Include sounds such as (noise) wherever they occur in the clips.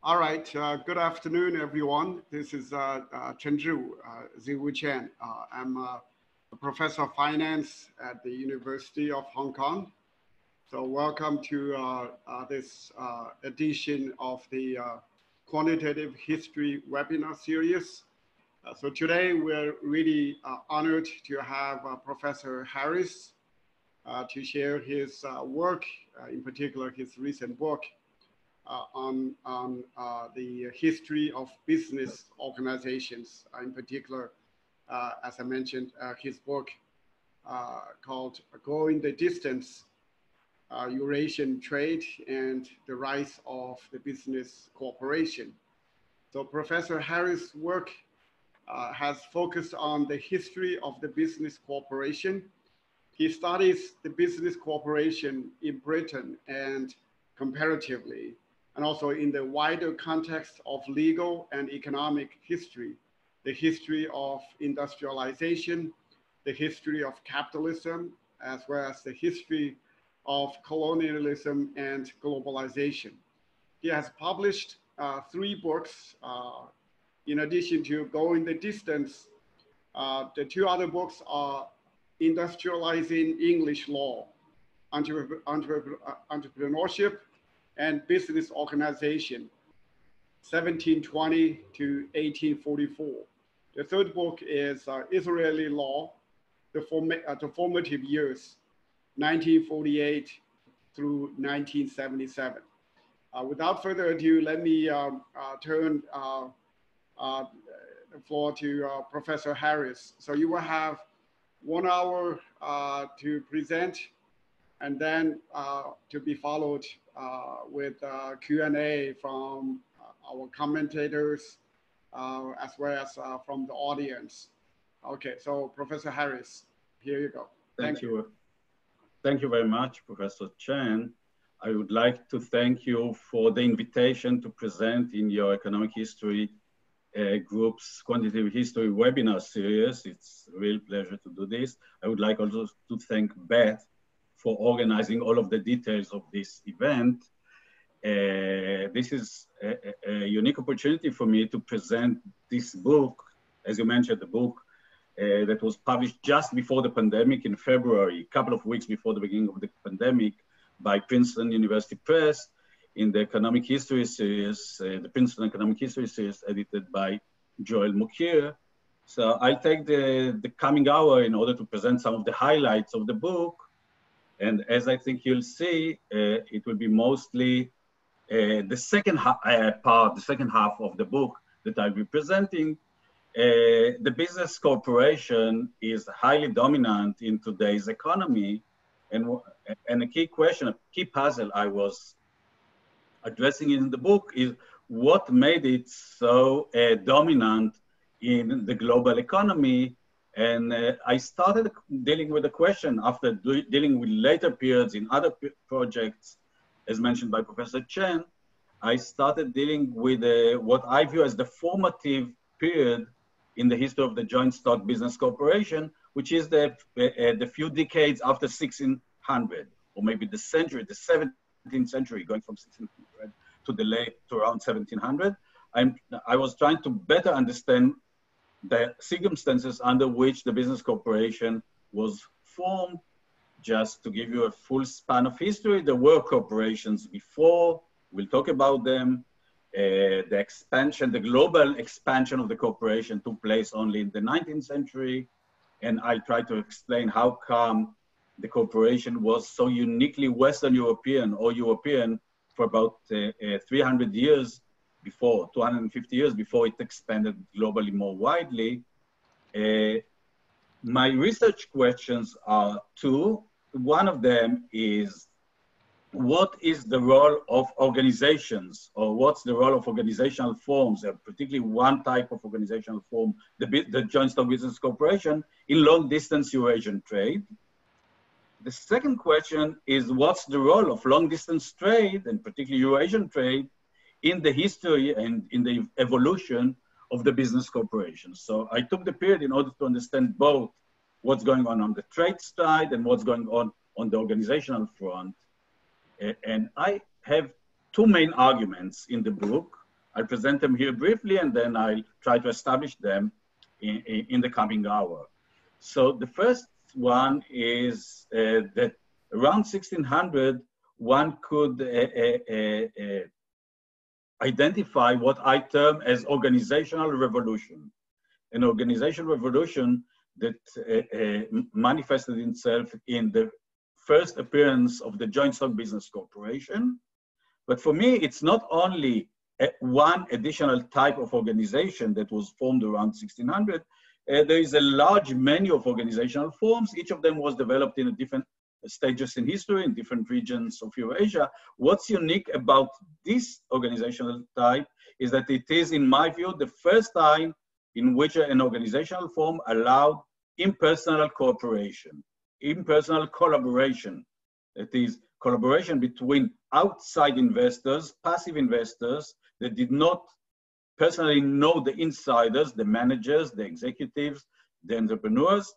All right. Uh, good afternoon, everyone. This is uh, uh, Chen Zhiwu, uh, Chen. Uh, I'm a professor of finance at the University of Hong Kong. So welcome to uh, uh, this edition of the quantitative history webinar series. so today we're really honored to have Professor Harris to share his work, in particular his recent book, on, on uh, the history of business organizations, uh, in particular, as I mentioned, his book called Going the Distance, Eurasian Trade and the Rise of the Business Corporation. So Professor Harris' work uh, has focused on the history of the business corporation. He studies the business corporation in Britain and comparatively and also in the wider context of legal and economic history, the history of industrialization, the history of capitalism, as well as the history of colonialism and globalization. He has published uh, three books. Uh, in addition to Going the Distance, uh, the two other books are Industrializing English Law, Entrepreneurship and business organization, 1720 to 1844. The third book is uh, Israeli Law, the, form uh, the Formative Years, 1948 through 1977. Uh, without further ado, let me um, uh, turn uh, uh, the floor to Professor Harris. So you will have one hour to present and then to be followed uh, with uh, Q&A from uh, our commentators as well as from the audience. Okay, so Professor Harris, here you go. Thank, thank you. you. Thank you very much, Professor Chen. I would like to thank you for the invitation to present in your economic history uh, group's quantitative history webinar series. It's a real pleasure to do this. I would like also to thank Beth for organizing all of the details of this event. Uh, this is a, a, unique opportunity for me to present this book, as you mentioned, the book uh, that was published just before the pandemic in February, a couple of weeks before the beginning of the pandemic by Princeton University Press in the Economic History series, uh, the Princeton Economic History series edited by Joel Mokyr. So I'll take the, the coming hour in order to present some of the highlights of the book and as I think you'll see, uh, it will be mostly uh, the second uh, part, the second half of the book that I'll be presenting. The business corporation is highly dominant in today's economy. And, and a key question, a key puzzle I was addressing in the book is what made it so uh, dominant in the global economy and uh, I started dealing with the question after dealing with later periods in other projects, as mentioned by Professor Chen. I started dealing with uh, what I view as the formative period in the history of the joint stock business corporation, which is the, uh, uh the few decades after 1600, or maybe the century, the 17th century, going from 1600 to the late to around 1700. I'm, I was trying to better understand the circumstances under which the business corporation was formed. Just to give you a full span of history, there were corporations before, we'll talk about them. Uh, the expansion, the global expansion of the corporation took place only in the 19th century. And I'll try to explain how come the corporation was so uniquely Western European or European for about uh, uh, 300 years before, 250 years before it expanded globally more widely. Uh, my research questions are two. One of them is what is the role of organizations or what's the role of organizational forms, particularly one type of organizational form, the, the Joint Stock Business Corporation, in long distance Eurasian trade? The second question is what's the role of long distance trade and particularly Eurasian trade in the history and in the evolution of the business corporations. So I took the period in order to understand both what's going on on the trade side and what's going on on the organizational front. And I have two main arguments in the book. I'll present them here briefly and then I'll try to establish them in, in, in the coming hour. So the first one is uh, that around 1600, one could uh, uh, uh, identify what I term as organizational revolution. An organizational revolution that uh, manifested itself in the first appearance of the Joint Stock Business Corporation. But for me, it's not only one additional type of organization that was formed around 1600. Uh, there is a large menu of organizational forms. Each of them was developed in a different stages in history in different regions of Eurasia. What's unique about this organizational type is that it is, in my view, the first time in which an organizational form allowed impersonal cooperation, impersonal collaboration. That is, collaboration between outside investors, passive investors that did not personally know the insiders, the managers, the executives, the entrepreneurs,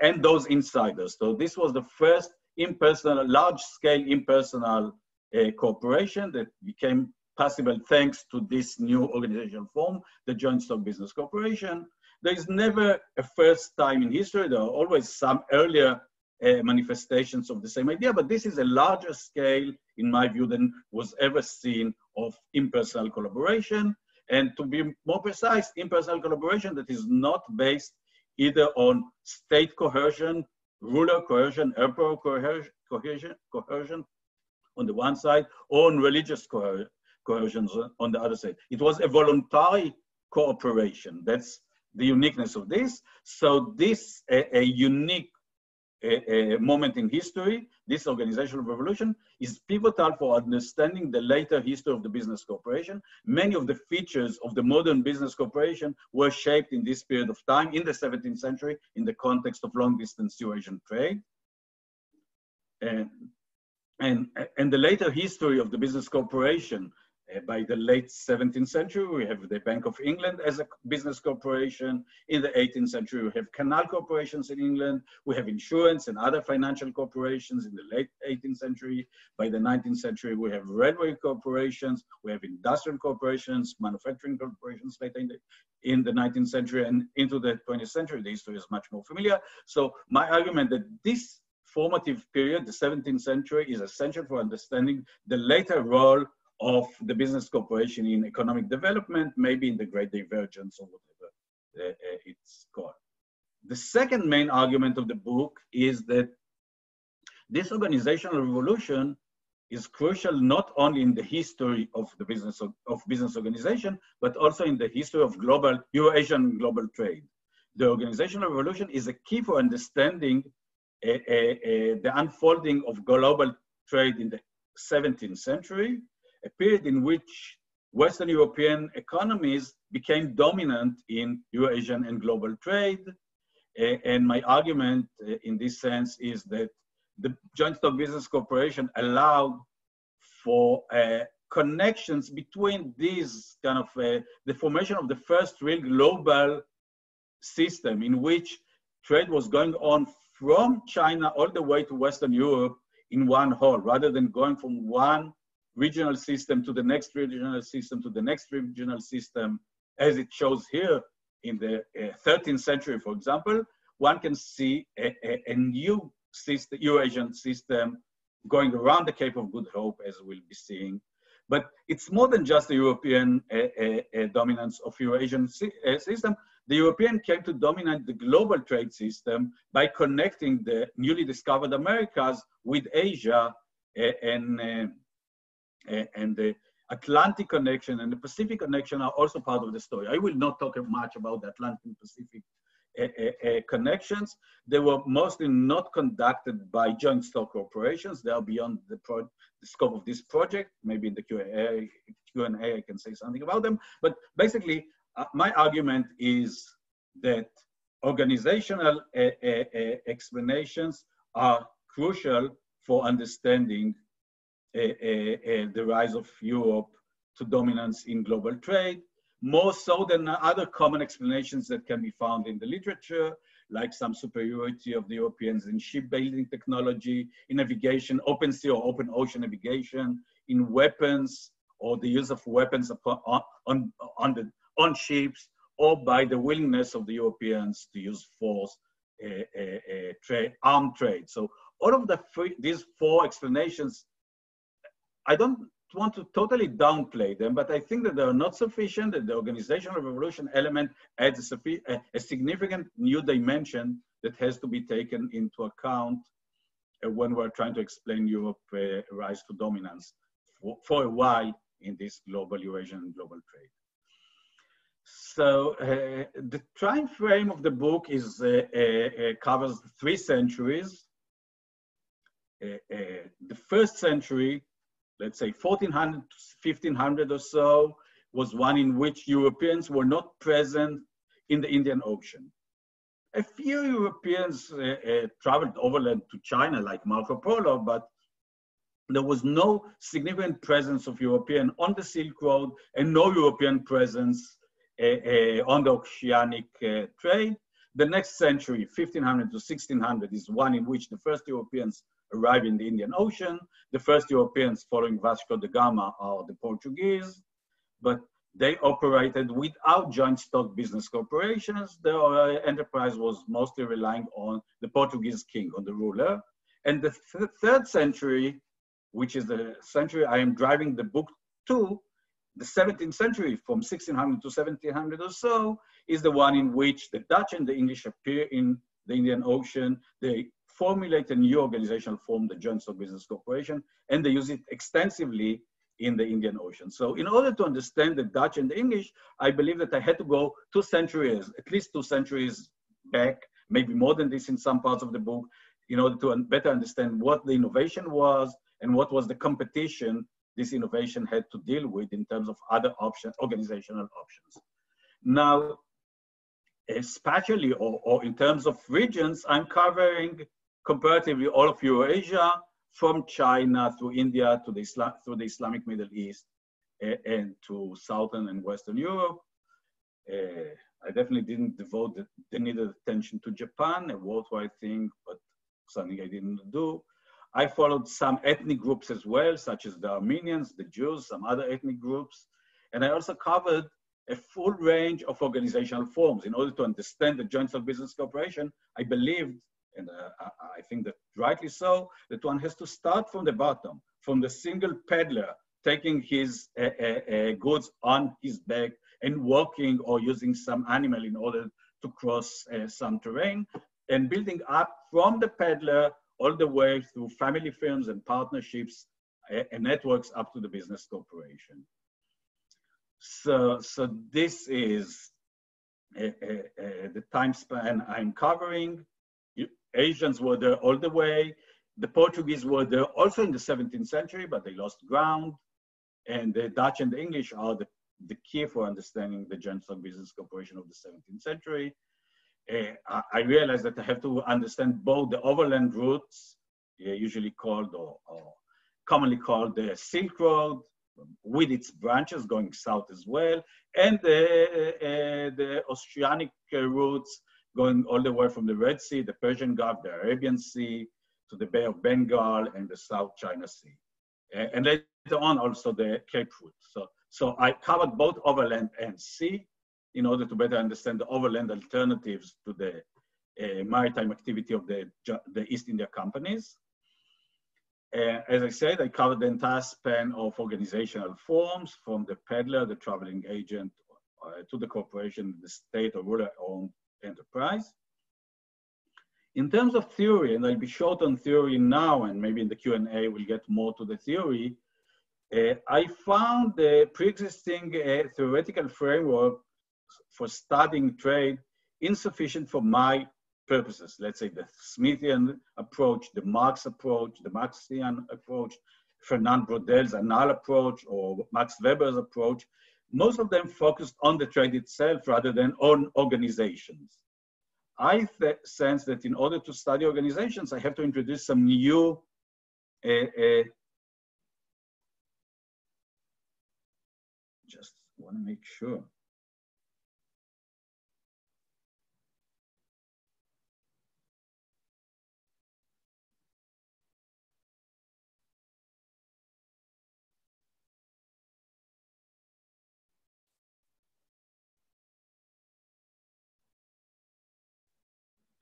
and those insiders. So this was the first impersonal, large-scale impersonal uh, cooperation that became possible thanks to this new organizational form, the Joint Stock Business Corporation. There is never a first time in history. There are always some earlier uh, manifestations of the same idea, but this is a larger scale, in my view, than was ever seen of impersonal collaboration. And to be more precise, impersonal collaboration that is not based either on state coercion, ruler coercion, emperor coercion, coercion, on the one side, or on religious coercion on the other side. It was a voluntary cooperation. That's the uniqueness of this. So this a, a unique a, a moment in history, this organizational revolution is pivotal for understanding the later history of the business corporation. Many of the features of the modern business corporation were shaped in this period of time in the 17th century in the context of long distance Eurasian trade. And, and, and the later history of the business corporation Uh, by the late 17th century, we have the Bank of England as a business corporation. In the 18th century, we have canal corporations in England. We have insurance and other financial corporations in the late 18th century. By the 19th century, we have railway corporations. We have industrial corporations, manufacturing corporations later in the, in the 19th century and into the 20th century. The history is much more familiar. So my argument that this formative period, the 17th century, is essential for understanding the later role of the business cooperation in economic development, maybe in the great divergence or whatever uh, it's called. The second main argument of the book is that this organizational revolution is crucial not only in the history of the business of, of business organization, but also in the history of global Eurasian global trade. The organizational revolution is a key for understanding uh, uh, the unfolding of global trade in the 17th century a period in which Western European economies became dominant in Eurasian and global trade. And my argument uh, in this sense is that the Joint Stock Business Corporation allowed for uh, connections between these kind of uh, the formation of the first real global system in which trade was going on from China all the way to Western Europe in one whole, rather than going from one regional system to the next regional system to the next regional system, as it shows here in the uh, 13th century, for example, one can see a, a, a new system, Eurasian system going around the Cape of Good Hope, as we'll be seeing. But it's more than just the European uh, uh, dominance of Eurasian si uh, system. The European came to dominate the global trade system by connecting the newly discovered Americas with Asia uh, and uh, and the Atlantic connection and the Pacific connection are also part of the story. I will not talk much about the Atlantic and Pacific uh, uh, uh, connections. They were mostly not conducted by joint stock corporations. They are beyond the, the scope of this project. Maybe in the Q&A, I can say something about them. But basically, uh, my argument is that organizational uh, uh, explanations are crucial for understanding the rise of Europe to dominance in global trade, more so than other common explanations that can be found in the literature, like some superiority of the Europeans in shipbuilding technology, in navigation, open sea or open ocean navigation, in weapons, or the use of weapons upon, on, on, the, on ships or by the willingness of the Europeans to use force, uh, uh, trade, armed trade. So all of the free, these four explanations, I don't want to totally downplay them, but I think that they are not sufficient, that the organizational revolution element adds a, a significant new dimension that has to be taken into account uh, when we're trying to explain Europe uh, rise to dominance for, for, a while in this global Eurasian global trade. So uh, the time frame of the book is uh, uh covers three centuries. the first century, let's say 1400 1500 or so, was one in which Europeans were not present in the Indian Ocean a few Europeans uh, uh, traveled overland to China, like Marco Polo, but there was no significant presence of European on the Silk Road and no European presence uh, uh on the oceanic uh, trade. The next century, 1500 to 1600, is one in which the first Europeans arrive in the Indian Ocean. The first Europeans following Vasco da Gama are the Portuguese, but they operated without joint stock business corporations. The uh, enterprise was mostly relying on the Portuguese king, on the ruler. And the th third century, which is the century I am driving the book to, the 17th century from 1600 to 1700 or so, is the one in which the Dutch and the English appear in the Indian Ocean. They formulate a new organizational form, the Joint Stock Business Corporation, and they use it extensively in the Indian Ocean. So in order to understand the Dutch and the English, I believe that I had to go two centuries, at least two centuries back, maybe more than this in some parts of the book, in order to better understand what the innovation was and what was the competition this innovation had to deal with in terms of other options, organizational options. Now, especially or, or in terms of regions, I'm covering comparatively all of Eurasia, from China through India to the Islam, through the Islamic Middle East uh, and to Southern and Western Europe. Uh, I definitely didn't devote the, the, needed attention to Japan, a worldwide thing, but something I didn't do. I followed some ethnic groups as well, such as the Armenians, the Jews, some other ethnic groups. And I also covered a full range of organizational forms. In order to understand the Joint Stock Business cooperation, I believed and uh, I think that rightly so, that one has to start from the bottom, from the single peddler taking his uh, uh, uh, goods on his back and walking or using some animal in order to cross uh, some terrain, and building up from the peddler all the way through family firms and partnerships uh, and networks up to the business corporation. So, so this is the time span I'm covering. Asians were there all the way. The Portuguese were there also in the 17th century, but they lost ground. And the Dutch and the English are the, the key for understanding the Stock Business Corporation of the 17th century. Uh, I, I realized that I have to understand both the overland routes, uh, usually called or, or, commonly called the Silk Road, with its branches going south as well, and the, uh, the oceanic routes going all the way from the Red Sea, the Persian Gulf, the Arabian Sea, to the Bay of Bengal and the South China Sea. And later on also the Cape Route. So, so I covered both overland and sea in order to better understand the overland alternatives to the uh, maritime activity of the, the East India companies. Uh, as I said, I covered the entire span of organizational forms from the peddler, the traveling agent, uh, to the corporation, the state or ruler-owned enterprise. In terms of theory, and I'll be short on theory now, and maybe in the Q&A we'll get more to the theory, uh, I found the pre-existing uh, theoretical framework for studying trade insufficient for my purposes. Let's say the Smithian approach, the Marx approach, the Marxian approach, Fernand Braudel's Annales approach, or Max Weber's approach most of them focused on the trade itself rather than on organizations. I sense that in order to study organizations, I have to introduce some new uh, uh, just want to make sure.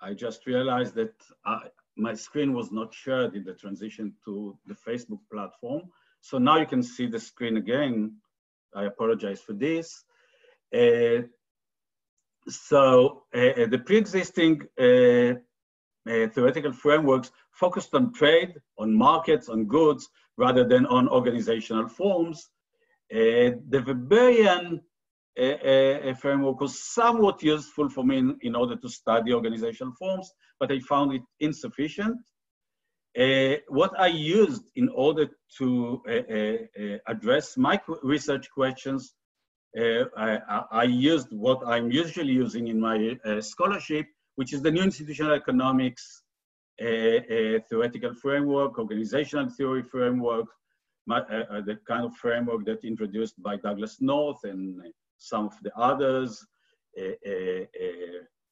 I just realized that I, my screen was not shared in the transition to the Facebook platform. So now you can see the screen again. I apologize for this. Uh, so uh, the pre-existing uh, uh, theoretical frameworks focused on trade, on markets, on goods, rather than on organizational forms. Uh, the Weberian uh, framework was somewhat useful for me in, in, order to study organizational forms, but I found it insufficient. Uh, what I used in order to uh, address my research questions, I, I, used what I'm usually using in my scholarship, which is the new institutional economics theoretical framework, organizational theory framework, my, uh, the kind of framework that introduced by Douglass North and some of the others, uh, uh,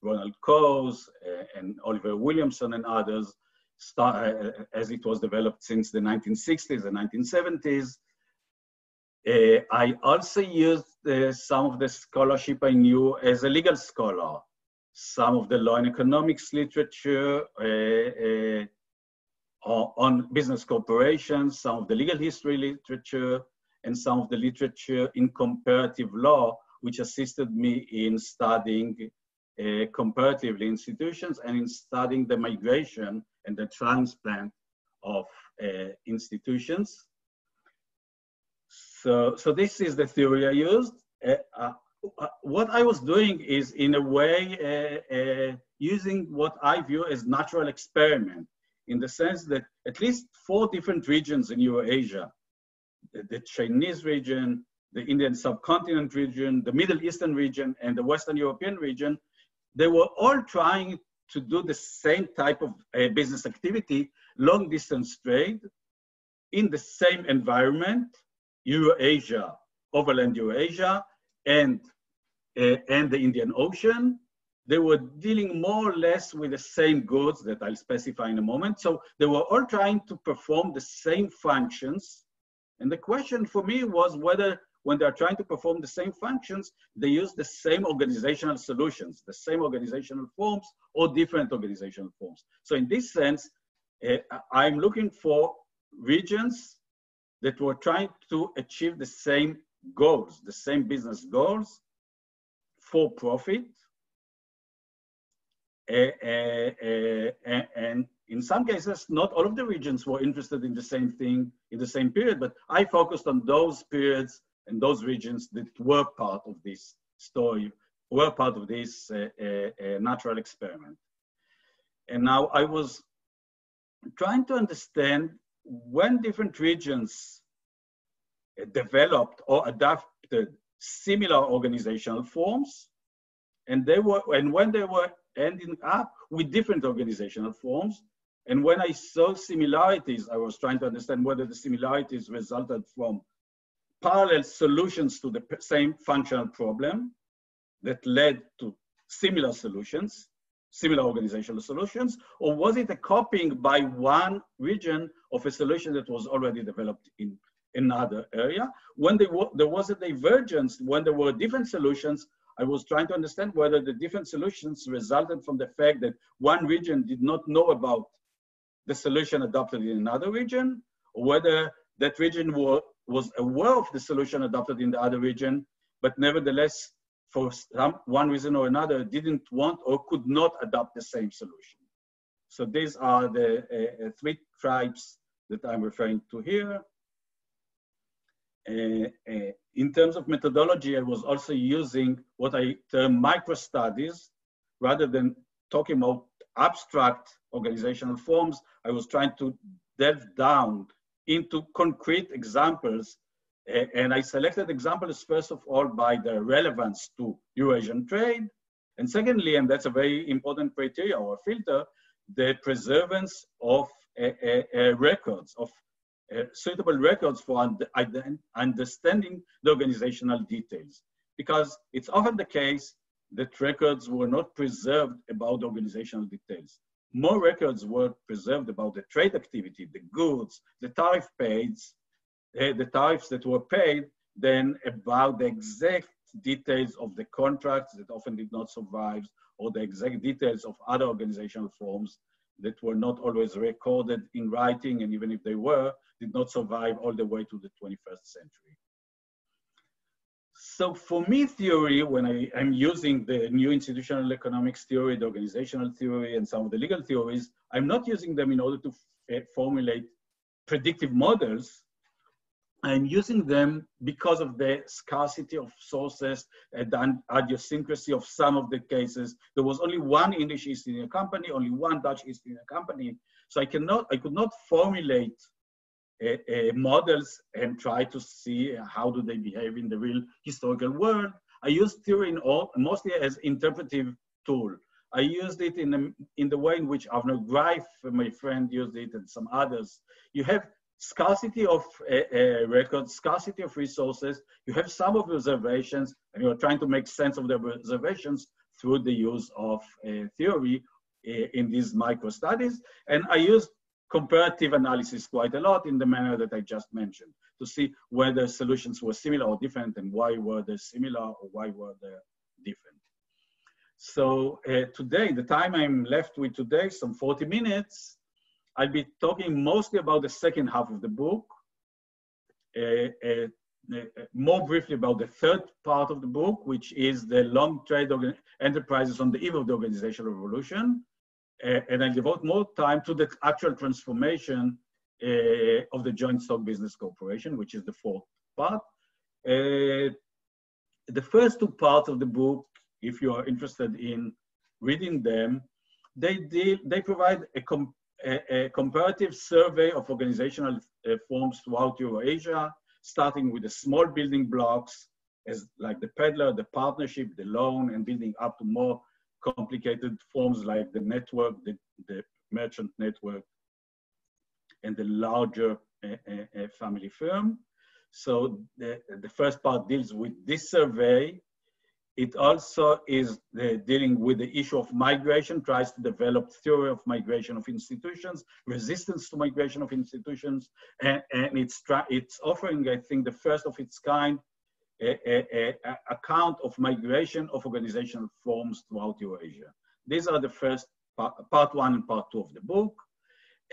Ronald Coase and Oliver Williamson and others, start, as it was developed since the 1960s and 1970s. Uh, I also used uh, some of the scholarship I knew as a legal scholar, some of the law and economics literature uh, on business corporations, some of the legal history literature, and some of the literature in comparative law, which assisted me in studying uh, comparatively institutions and in studying the migration and the transplant of uh, institutions. So, so this is the theory I used. Uh, uh, uh what I was doing is in a way uh, using what I view as natural experiment in the sense that at least four different regions in Eurasia the, Chinese region, the Indian subcontinent region, the Middle Eastern region, and the Western European region, they were all trying to do the same type of uh, business activity, long distance trade, in the same environment, Eurasia, overland Eurasia, and, uh, and the Indian Ocean. They were dealing more or less with the same goods that I'll specify in a moment. So they were all trying to perform the same functions and the question for me was whether when they're trying to perform the same functions, they use the same organizational solutions, the same organizational forms or different organizational forms. So in this sense, uh, I'm looking for regions that were trying to achieve the same goals, the same business goals for profit. Uh, uh, and in some cases, not all of the regions were interested in the same thing in the same period, but I focused on those periods and those regions that were part of this story, were part of this uh, uh, uh, natural experiment. And now I was trying to understand when different regions uh, developed or adapted similar organizational forms, and they were, and when they were ending up with different organizational forms, and when I saw similarities, I was trying to understand whether the similarities resulted from parallel solutions to the same functional problem that led to similar solutions, similar organizational solutions, or was it a copying by one region of a solution that was already developed in another area? When there, there was a divergence, when there were different solutions, I was trying to understand whether the different solutions resulted from the fact that one region did not know about the solution adopted in another region, or whether that region were, was aware of the solution adopted in the other region, but nevertheless, for some, one reason or another, didn't want or could not adopt the same solution. So these are the uh, uh three tribes that I'm referring to here. Uh, uh, in terms of methodology, I was also using what I term micro studies rather than talking about abstract organizational forms, I was trying to delve down into concrete examples. And I selected examples, first of all, by their relevance to Eurasian trade. And secondly, and that's a very important criteria or filter, the preservance of records, of uh, suitable records for understanding the organizational details. Because it's often the case that records were not preserved about organizational details more records were preserved about the trade activity, the goods, the tariff paid, uh, the tariffs that were paid, than about the exact details of the contracts that often did not survive, or the exact details of other organizational forms that were not always recorded in writing, and even if they were, did not survive all the way to the 21st century. So for me, theory, when I, am using the new institutional economics theory, the organizational theory, and some of the legal theories, I'm not using them in order to eh, formulate predictive models. I'm using them because of the scarcity of sources and the idiosyncrasy of some of the cases. There was only one English East India Company, only one Dutch East India Company. So I cannot, I could not formulate models and try to see how do they behave in the real historical world. I use theory in all, mostly as interpretive tool. I used it in the, in the way in which Avner Greif, my friend, used it, and some others. You have scarcity of uh, records, scarcity of resources. You have some of the observations, and you are trying to make sense of the observations through the use of uh, theory uh, in these micro studies. And I used comparative analysis quite a lot in the manner that I just mentioned to see whether solutions were similar or different and why were they similar or why were they different. So uh, today, the time I'm left with today, some 40 minutes, I'll be talking mostly about the second half of the book, uh, uh, more briefly about the third part of the book, which is the long trade enterprises on the eve of the organizational revolution, uh, and I devote more time to the actual transformation uh, of the joint stock business corporation, which is the fourth part. Uh, the first two parts of the book, if you are interested in reading them, they, deal, they provide a, com a, a, comparative survey of organizational uh, forms throughout Eurasia, starting with the small building blocks, as like the peddler, the partnership, the loan, and building up to more complicated forms like the network, the, the merchant network, and the larger uh, uh, family firm. So the, the first part deals with this survey. It also is uh, dealing with the issue of migration, tries to develop theory of migration of institutions, resistance to migration of institutions, and, and it's, it's offering, I think, the first of its kind account of migration of organizational forms throughout Eurasia. These are the first part, part one and part two of the book.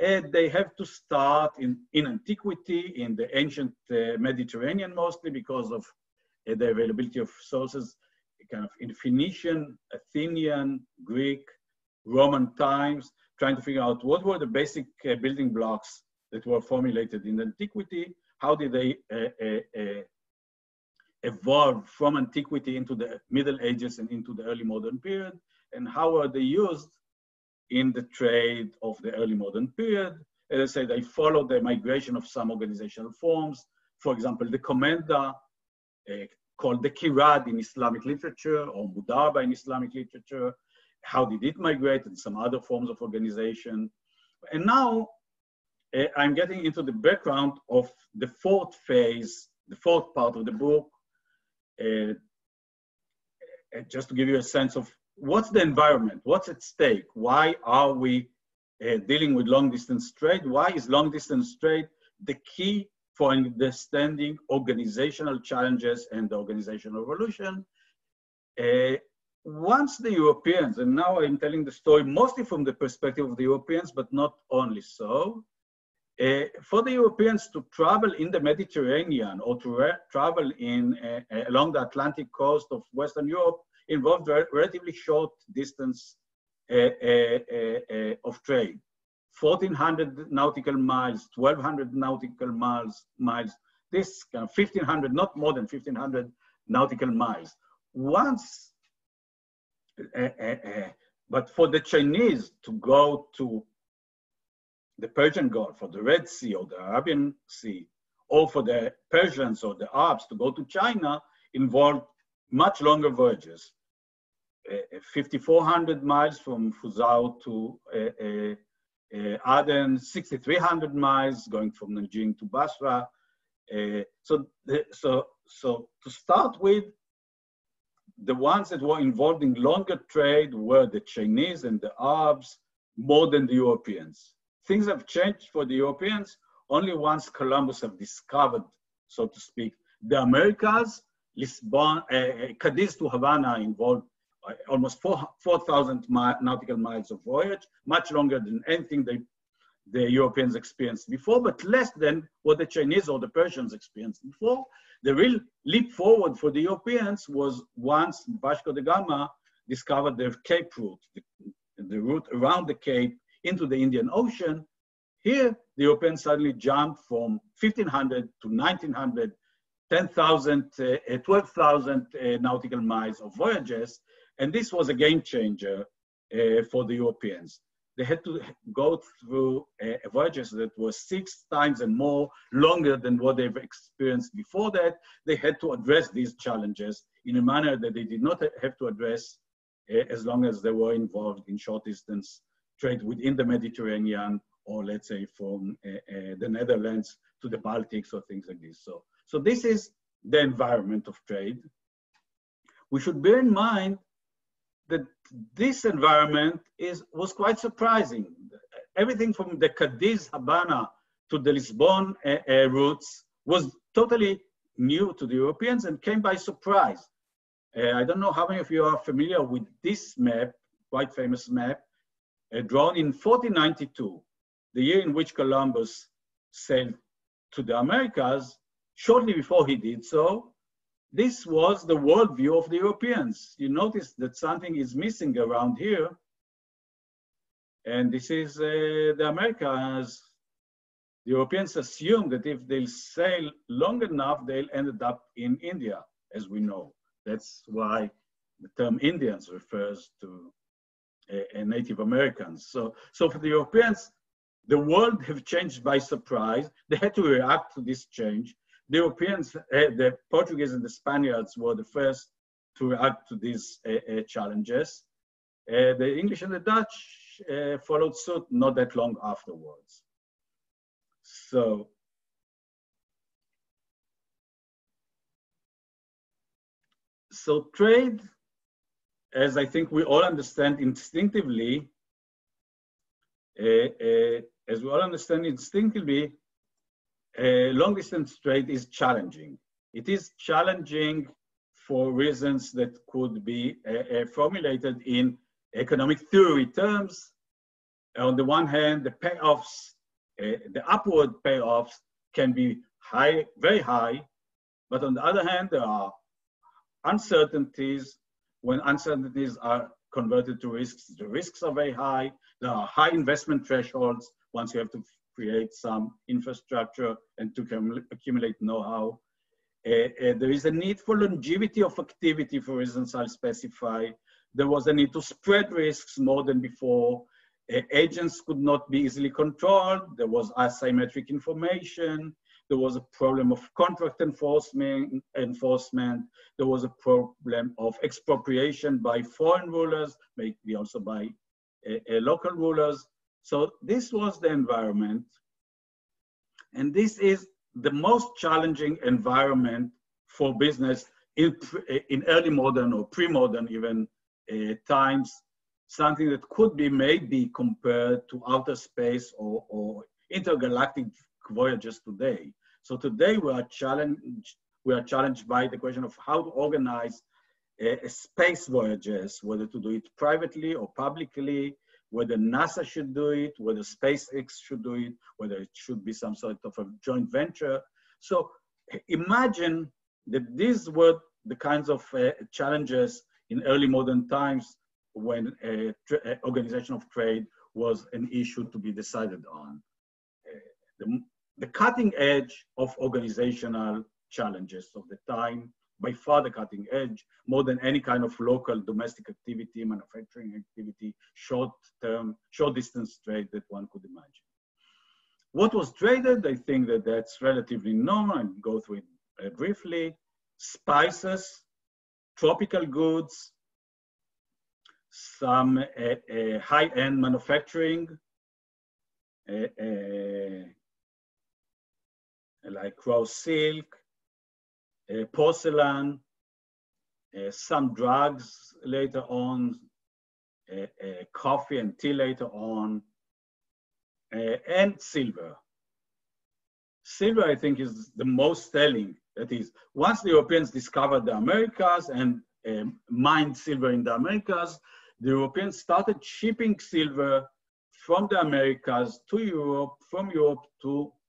And they have to start in, in antiquity, in the ancient uh, Mediterranean mostly because of uh, the availability of sources, kind of in Phoenician, Athenian, Greek, Roman times, trying to figure out what were the basic uh, building blocks that were formulated in antiquity, how did they uh, uh, uh, evolved from antiquity into the Middle Ages and into the early modern period, and how are they used in the trade of the early modern period. As I said, I followed the migration of some organizational forms. For example, the Commenda, uh, called the Qirad in Islamic literature, or Mudarba in Islamic literature, how did it migrate, and some other forms of organization. And now uh, I'm getting into the background of the fourth phase, the fourth part of the book, uh, uh, just to give you a sense of what's the environment, what's at stake, why are we uh, dealing with long distance trade, why is long distance trade the key for understanding organizational challenges and the organizational evolution. Uh, once the Europeans, and now I'm telling the story mostly from the perspective of the Europeans, but not only so, uh, for the Europeans to travel in the Mediterranean or to travel in uh, uh, along the Atlantic coast of Western Europe involved re relatively short distance uh, uh, uh, of trade. 1400 nautical miles, 1200 nautical miles, miles, this kind of 1500, not more than 1500 nautical miles. Once, but for the Chinese to go to the Persian Gulf or the Red Sea or the Arabian Sea, or for the Persians or the Arabs to go to China involved much longer voyages. Uh, 5,400 miles from Fuzhou to uh, uh, uh Aden, 6,300 miles going from Nanjing to Basra. Uh, so, the, so, so to start with, the ones that were involved in longer trade were the Chinese and the Arabs more than the Europeans things have changed for the Europeans only once Columbus have discovered, so to speak, the Americas, Lisbon, uh, Cadiz to Havana involved almost 4,000 4, nautical miles of voyage, much longer than anything they, the Europeans experienced before, but less than what the Chinese or the Persians experienced before. The real leap forward for the Europeans was once Vasco da Gama discovered the Cape route, the, the route around the Cape into the Indian Ocean. Here, the Europeans suddenly jumped from 1500 to 1900 10,000, uh, 12,000 uh, nautical miles of voyages. And this was a game changer uh, for the Europeans. They had to go through voyages that were six times and more longer than what they've experienced before that. They had to address these challenges in a manner that they did not have to address as long as they were involved in short distance trade within the Mediterranean or let's say from uh, uh, the Netherlands to the Baltics or things like this. So so this is the environment of trade. We should bear in mind that this environment is, was quite surprising. Everything from the Cadiz Habana to the Lisbon uh, uh, routes was totally new to the Europeans and came by surprise. Uh, I don't know how many of you are familiar with this map, quite famous map, drawn in 1492, the year in which Columbus sailed to the Americas shortly before he did so, this was the worldview of the Europeans. You notice that something is missing around here. And this is uh, the Americas. The Europeans assume that if they'll sail long enough, they'll end up in India, as we know. That's why the term Indians refers to Native Americans. So, so for the Europeans, the world have changed by surprise. They had to react to this change the Europeans, uh, the Portuguese and the Spaniards were the first to react to these uh, uh, challenges. the English and the Dutch followed suit not that long afterwards. So, so trade, as I think we all understand instinctively, uh, uh, as we all understand instinctively, long distance trade is challenging. It is challenging for reasons that could be uh, formulated in economic theory terms. On the one hand, the payoffs, uh, the upward payoffs can be high, very high, but on the other hand, there are uncertainties. When uncertainties are converted to risks, the risks are very high. There are high investment thresholds once you have to create some infrastructure and to accumulate know-how. Uh, uh, there is a need for longevity of activity for reasons I'll specify. There was a need to spread risks more than before. Uh, agents could not be easily controlled. There was asymmetric information. There was a problem of contract enforcement. enforcement. There was a problem of expropriation by foreign rulers, maybe also by uh, local rulers. So this was the environment. And this is the most challenging environment for business in, in early modern or pre-modern even uh, times, something that could be maybe compared to outer space or, or intergalactic voyages today. So today we are challenged, we are challenged by the question of how to organize space voyages, whether to do it privately or publicly, whether NASA should do it, whether SpaceX should do it, whether it should be some sort of a joint venture. So imagine that these were the kinds of uh, challenges in early modern times when organization of trade was an issue to be decided on. Uh, the, the cutting edge of organizational challenges of the time by far the cutting edge, more than any kind of local domestic activity, manufacturing activity, short term, short distance trade that one could imagine. What was traded, I think that that's relatively known and go through it uh, briefly. Spices, tropical goods, some uh, uh, high-end manufacturing, uh, uh, like raw silk, uh, porcelain, uh, some drugs later on, uh, coffee and tea later on, and silver. Silver, I think, is the most telling. That is, once the Europeans discovered the Americas and um, mined silver in the Americas, the Europeans started shipping silver from the Americas to Europe, from Europe to uh, uh,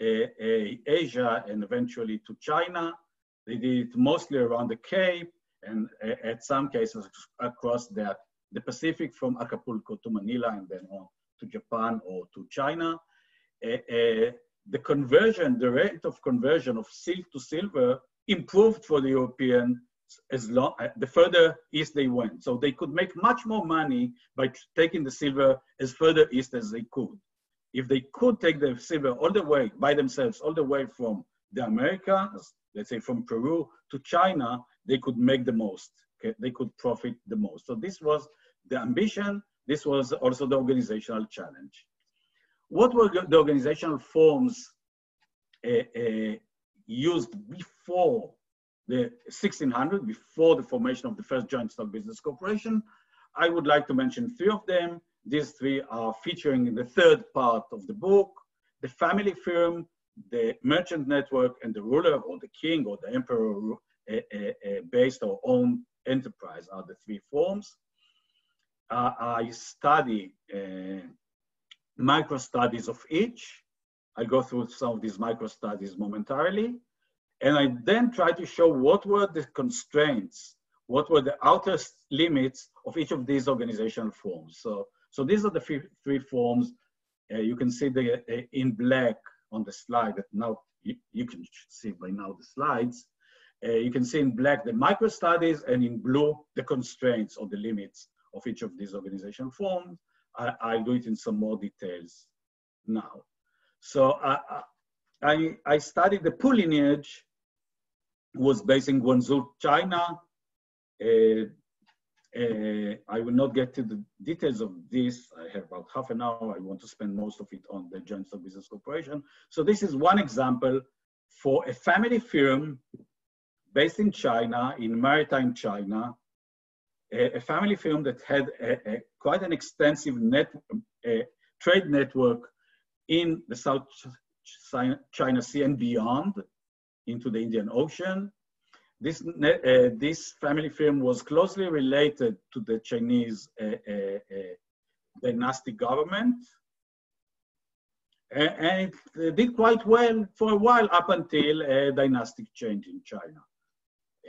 Asia, and eventually to China. They did it mostly around the Cape and at some cases across the, the Pacific from Acapulco to Manila and then on to Japan or to China. The conversion, the rate of conversion of silk to silver improved for the European as long uh, the further east they went. So they could make much more money by taking the silver as further east as they could. If they could take the silver all the way by themselves, all the way from the Americas, let's say from Peru to China, they could make the most. Okay? They could profit the most. So this was the ambition. This was also the organizational challenge. What were the organizational forms uh, uh, used before the 1600, before the formation of the first joint stock business corporation. I would like to mention three of them. These three are featuring in the third part of the book. The family firm, the merchant network, and the ruler or the king or the emperor uh, uh, uh, based or own enterprise are the three forms. Uh, I study uh, micro studies of each. I go through some of these micro studies momentarily. And I then try to show what were the constraints, what were the outer limits of each of these organizational forms. So, so these are the three forms. Uh, you can see the uh, in black on the slide that now you, you can see by now the slides. Uh, you can see in black the micro studies and in blue the constraints or the limits of each of these organizational forms. I, I'll do it in some more details now. So I, I, I studied the Pu lineage was based in Guangzhou, China. Uh, uh, I will not get to the details of this. I have about half an hour. I want to spend most of it on the Joint Stock Business Corporation. So this is one example for a family firm based in China, in maritime China, a, a family firm that had a, a, quite an extensive net, trade network in the South China Sea and beyond, into the Indian Ocean. This, uh, this family firm was closely related to the Chinese uh, uh, uh dynastic government. And it did quite well for a while up until a dynastic change in China.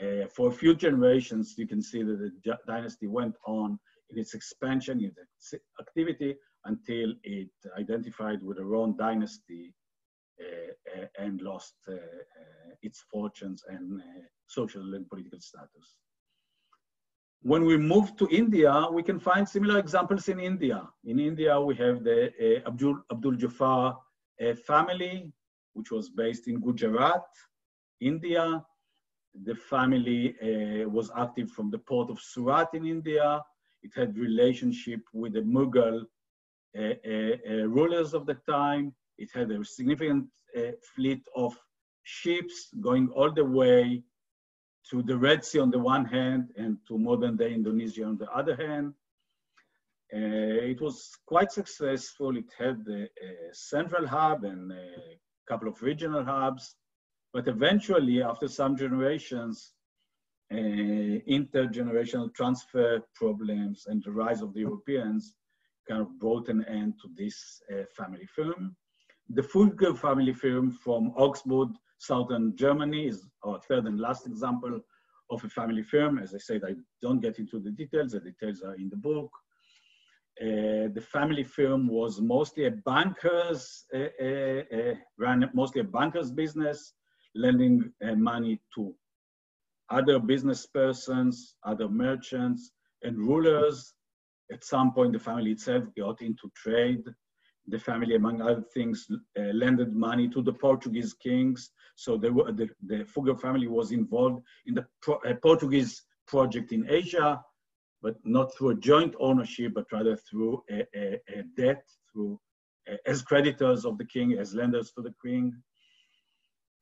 Uh, for a few generations, you can see that the dynasty went on in its expansion, in its activity, until it identified with the Rong dynasty and lost uh, uh, its fortunes and social and political status. When we move to India, we can find similar examples in India. In India, we have the Abdul, Abdul Ghafur family, which was based in Gujarat, India. The family uh, was active from the port of Surat in India. It had relationship with the Mughal uh, uh, rulers of the time. It had a significant uh, fleet of ships going all the way to the Red Sea on the one hand and to modern day Indonesia on the other hand. Uh, it was quite successful. It had a, a, central hub and a couple of regional hubs, but eventually, after some generations, uh, intergenerational transfer problems and the rise of the Europeans kind of brought an end to this uh, family firm. The Fugger family firm from Augsburg, southern Germany is our third and last example of a family firm. As I said, I don't get into the details. The details are in the book. Uh, the family firm was mostly a banker's, uh, uh, uh ran mostly a banker's business, lending uh, money to other business persons, other merchants, and rulers. At some point, the family itself got into trade the family, among other things, uh, lended money to the Portuguese kings. So were, the, the Fugger family was involved in the pro, uh, Portuguese project in Asia, but not through a joint ownership, but rather through a, a, a debt, through uh, as creditors of the king, as lenders to the king.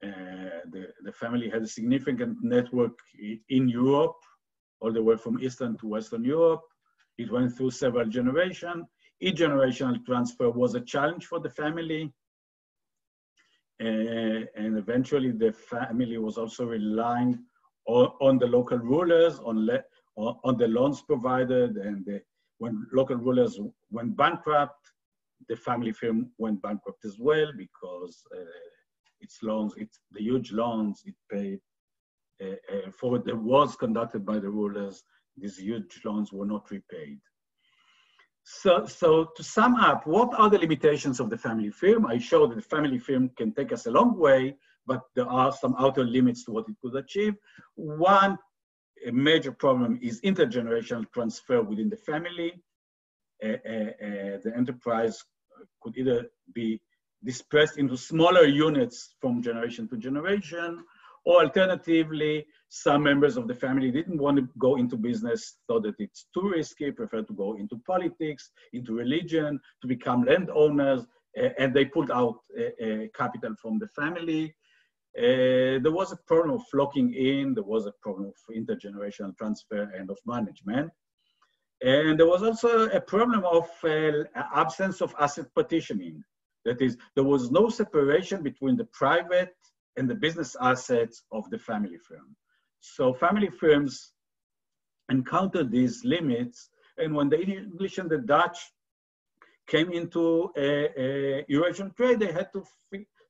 Uh, the, the family had a significant network in Europe, all the way from Eastern to Western Europe. It went through several generations intergenerational transfer was a challenge for the family. Uh, and eventually the family was also relying on, on the local rulers, on, le, on the loans provided, and the, when local rulers went bankrupt, the family firm went bankrupt as well because uh, its loans, its the huge loans it paid uh, uh, for the wars conducted by the rulers, these huge loans were not repaid. So, so to sum up, what are the limitations of the family firm? I showed that the family firm can take us a long way, but there are some outer limits to what it could achieve. One major problem is intergenerational transfer within the family. Uh, uh, uh, the enterprise could either be dispersed into smaller units from generation to generation, or alternatively, some members of the family didn't want to go into business, thought that it's too risky, preferred to go into politics, into religion, to become landowners, and they pulled out capital from the family. Uh, there was a problem of flocking in, there was a problem of intergenerational transfer and of management. And there was also a problem of uh, absence of asset partitioning. That is, there was no separation between the private and the business assets of the family firm. So family firms encountered these limits, and when the English and the Dutch came into a, a Eurasian trade, they had to,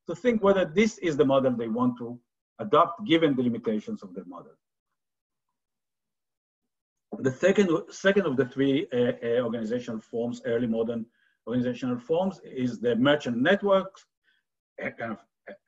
to think whether this is the model they want to adopt given the limitations of the model. The second, second of the three uh, uh, organizational forms, early modern organizational forms, is the merchant networks, kind of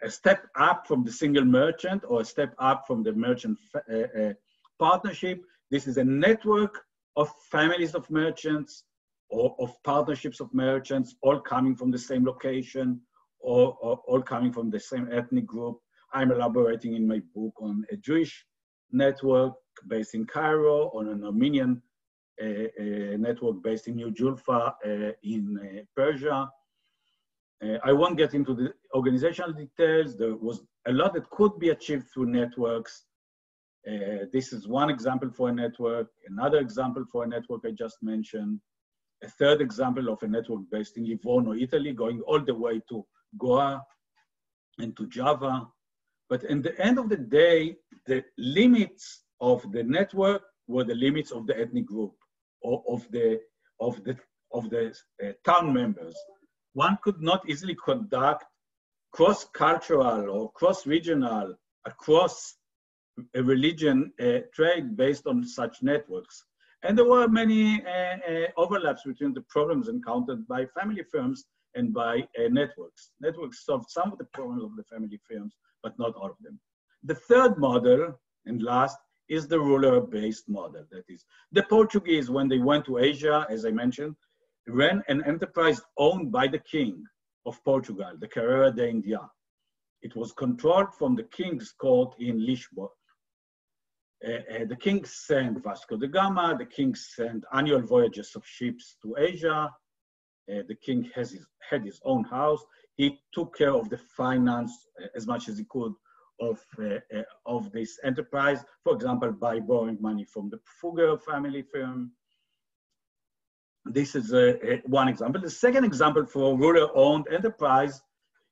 a step up from the single merchant or a step up from the merchant uh, uh, partnership. This is a network of families of merchants or of partnerships of merchants, all coming from the same location or, or all coming from the same ethnic group. I'm elaborating in my book on a Jewish network based in Cairo, on an Armenian uh, uh, network based in New Julfa uh, in Persia. I won't get into the organizational details. There was a lot that could be achieved through networks. Uh, this is one example for a network, another example for a network I just mentioned, a third example of a network based in Livorno, Italy, going all the way to Goa and to Java. But in the end of the day, the limits of the network were the limits of the ethnic group or of the of the of the uh, town members. One could not easily conduct cross-cultural or cross-regional across a religion uh, trade based on such networks. And there were many uh, uh overlaps between the problems encountered by family firms and by uh, networks. Networks solved some of the problems of the family firms, but not all of them. The third model, and last, is the ruler-based model. That is, the Portuguese, when they went to Asia, as I mentioned, ran an enterprise owned by the king of Portugal, the Carreira da India. It was controlled from the king's court in Lisbon. Uh, uh, the king sent Vasco da Gama, the king sent annual voyages of ships to Asia. Uh, the king has his, had his own house. He took care of the finance uh, as much as he could of, uh, uh, of this enterprise, for example, by borrowing money from the Fugger family firm. This is uh, uh, one example. The second example for rural-owned enterprise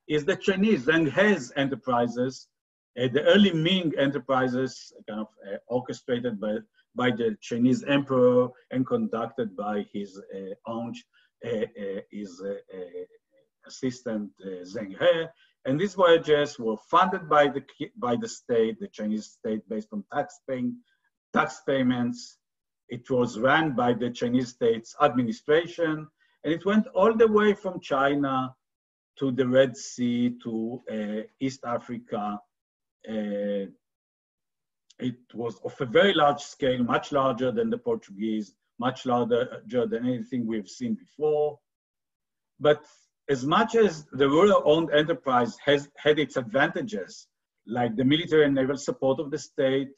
is the Chinese Zheng He's enterprises, uh, the early Ming enterprises, kind of uh, orchestrated by, by the Chinese emperor and conducted by his uh, own uh, his assistant Zheng He, and these voyages were funded by the, by the state, the Chinese state, based on tax, paying, tax payments. It was run by the Chinese state's administration, and it went all the way from China to the Red Sea to uh, East Africa. Uh, it was of a very large scale, much larger than the Portuguese, much larger than anything we've seen before. But as much as the ruler-owned enterprise has had its advantages, like the military and naval support of the state,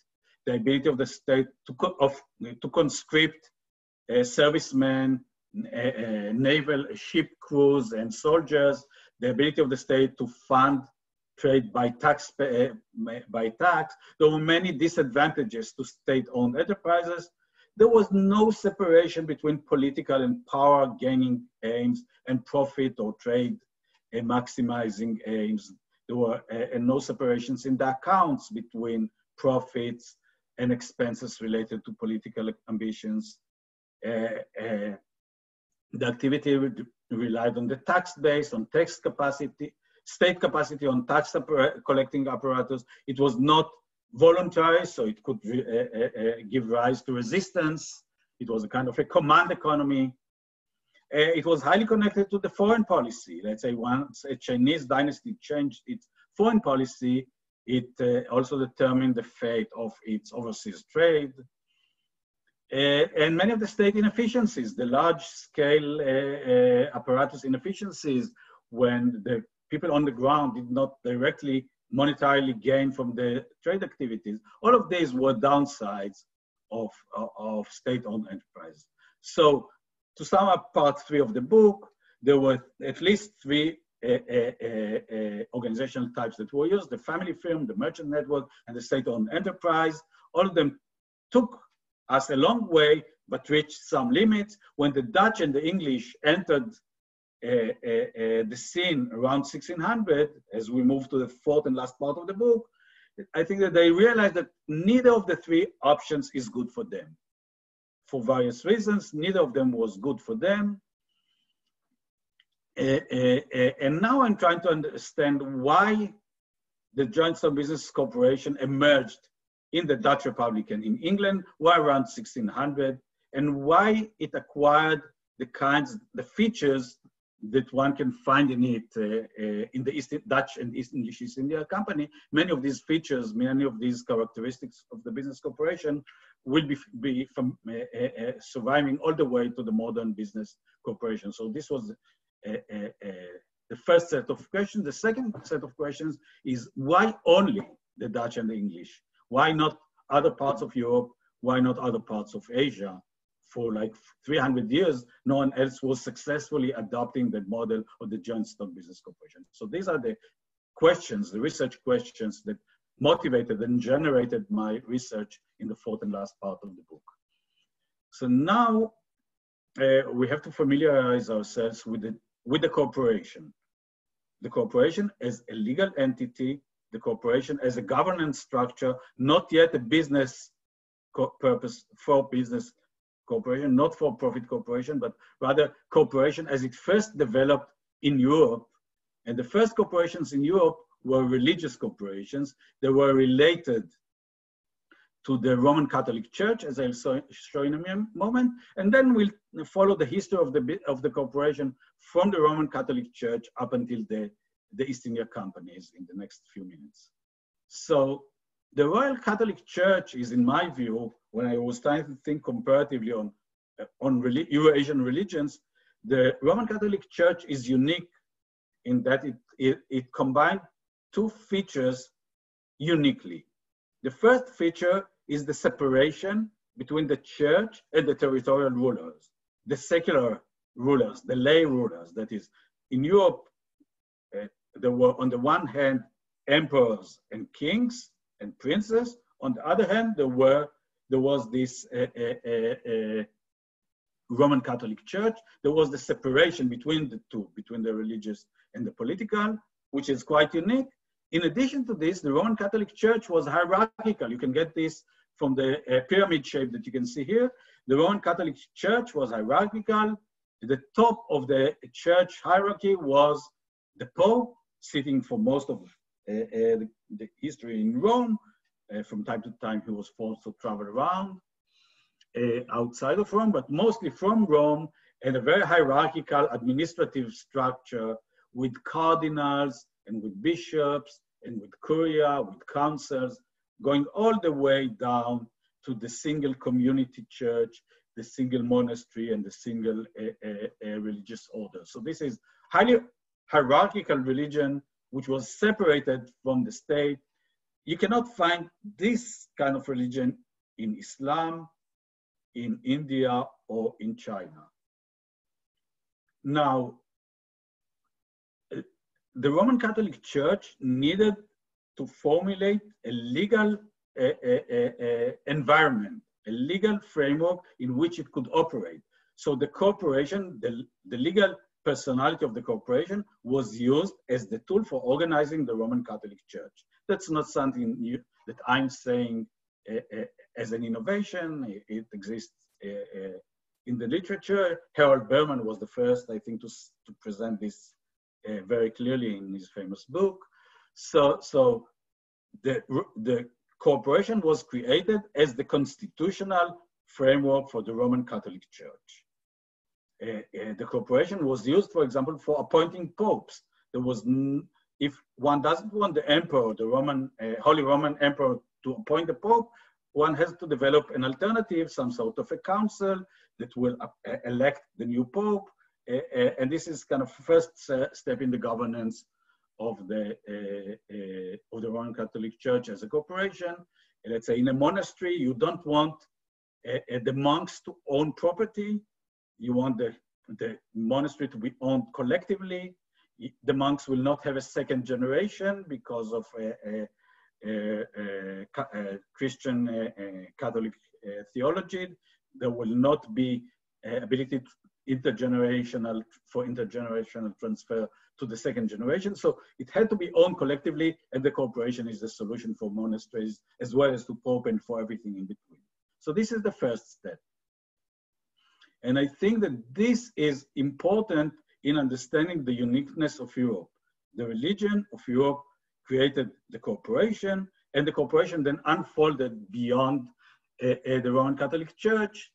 the ability of the state to, of, to conscript uh, servicemen, uh, naval ship crews and soldiers, the ability of the state to fund trade by tax, uh, by tax, there were many disadvantages to state-owned enterprises there was no separation between political and power gaining aims and profit or trade and maximizing aims. There were uh, no separations in the accounts between profits and expenses related to political ambitions. Uh, uh, the activity relied on the tax base, on tax capacity, state capacity, on tax collecting apparatus. It was not voluntary, so it could uh, give rise to resistance. It was a kind of a command economy. Uh, it was highly connected to the foreign policy. Let's say once a Chinese dynasty changed its foreign policy, it uh, also determined the fate of its overseas trade. Uh, and many of the state inefficiencies, the large scale uh, apparatus inefficiencies, when the people on the ground did not directly monetarily gain from the trade activities, all of these were downsides of, of state-owned enterprise. So to sum up part three of the book, there were at least three organizational types that were used, the family firm, the merchant network, and the state-owned enterprise. All of them took us a long way, but reached some limits. When the Dutch and the English entered uh, uh, uh, the scene around 1600, as we move to the fourth and last part of the book, I think that they realized that neither of the three options is good for them for various reasons. Neither of them was good for them. Uh, uh, uh, and now I'm trying to understand why the Joint Stock Business Corporation emerged in the Dutch Republic and in England, why around 1600, and why it acquired the kinds, the features that one can find in it uh, uh, in the East Dutch and East East India Company. Many of these features, many of these characteristics of the business corporation will be, be from, uh, surviving all the way to the modern business corporation. So this was the first set of questions. The second set of questions is why only the Dutch and the English? Why not other parts of Europe? Why not other parts of Asia? For like 300 years, no one else was successfully adopting the model of the joint stock business corporation. So these are the questions, the research questions that motivated and generated my research in the fourth and last part of the book. So now uh, we have to familiarize ourselves with the, with the corporation. The corporation as a legal entity, the corporation as a governance structure, not yet a business purpose for business corporation, not for profit corporation, but rather corporation as it first developed in Europe. And the first corporations in Europe were religious corporations. They were related to the Roman Catholic Church, as I'll show in a moment, and then we'll follow the history of the, of the corporation from the Roman Catholic Church up until the, the East India companies in the next few minutes. So the Roman Catholic Church is, in my view, when I was trying to think comparatively on, uh, on Eurasian religions, the Roman Catholic Church is unique in that it, it, it combined two features uniquely. The first feature is the separation between the church and the territorial rulers, the secular rulers, the lay rulers. That is, in Europe, uh, there were on the one hand emperors and kings and princes. On the other hand, there were there was this uh, uh, uh Roman Catholic Church. There was the separation between the two, between the religious and the political, which is quite unique. In addition to this, the Roman Catholic Church was hierarchical. You can get this from the uh, pyramid shape that you can see here. The Roman Catholic Church was hierarchical. The top of the church hierarchy was the Pope, sitting for most of uh, uh, the, history in Rome. Uh, from time to time, he was forced to travel around uh, outside of Rome, but mostly from Rome, and a very hierarchical administrative structure with cardinals and with bishops and with curia, with councils, going all the way down to the single community church, the single monastery, and the single uh, uh, uh, religious order. So this is highly hierarchical religion, which was separated from the state. You cannot find this kind of religion in Islam, in India, or in China. Now, the Roman Catholic Church needed to formulate a legal uh, uh, environment, a legal framework in which it could operate. So the corporation, the, the legal personality of the corporation was used as the tool for organizing the Roman Catholic Church. That's not something new, that I'm saying as an innovation. It, it exists in the literature. Harold Berman was the first, I think, to, to present this uh, very clearly in his famous book. So, so the, the corporation was created as the constitutional framework for the Roman Catholic Church. Uh, uh, the corporation was used, for example, for appointing popes. There was, if one doesn't want the emperor, the Roman, uh, Holy Roman Emperor, to appoint a pope, one has to develop an alternative, some sort of a council that will uh, elect the new pope. Uh, uh, and this is kind of first step in the governance of the, uh, uh, of the Roman Catholic Church as a corporation. Let's say in a monastery, you don't want uh, the monks to own property. You want the, the monastery to be owned collectively. The monks will not have a second generation because of a, a, a Christian Catholic theology there will not be ability to intergenerational for intergenerational transfer to the second generation. So it had to be owned collectively, and the corporation is the solution for monasteries as well as to Pope and for everything in between. So this is the first step. And I think that this is important in understanding the uniqueness of Europe. The religion of Europe created the corporation, and the corporation then unfolded beyond uh, uh, the Roman Catholic Church,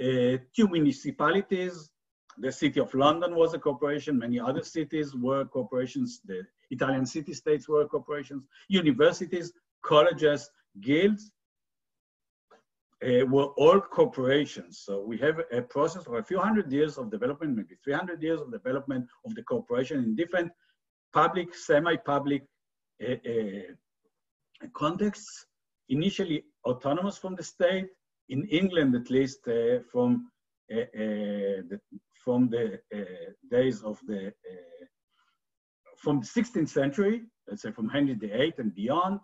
uh, to municipalities, the city of London was a corporation, many other cities were corporations, the Italian city-states were corporations, universities, colleges, guilds, uh, were all corporations. So we have a process of a few hundred years of development, maybe 300 years of development of the corporation in different public, semi-public uh, uh, contexts. Initially autonomous from the state, in England at least from, uh, uh the, from the uh, days of the, uh, from the 16th century, let's say from Henry VIII and beyond,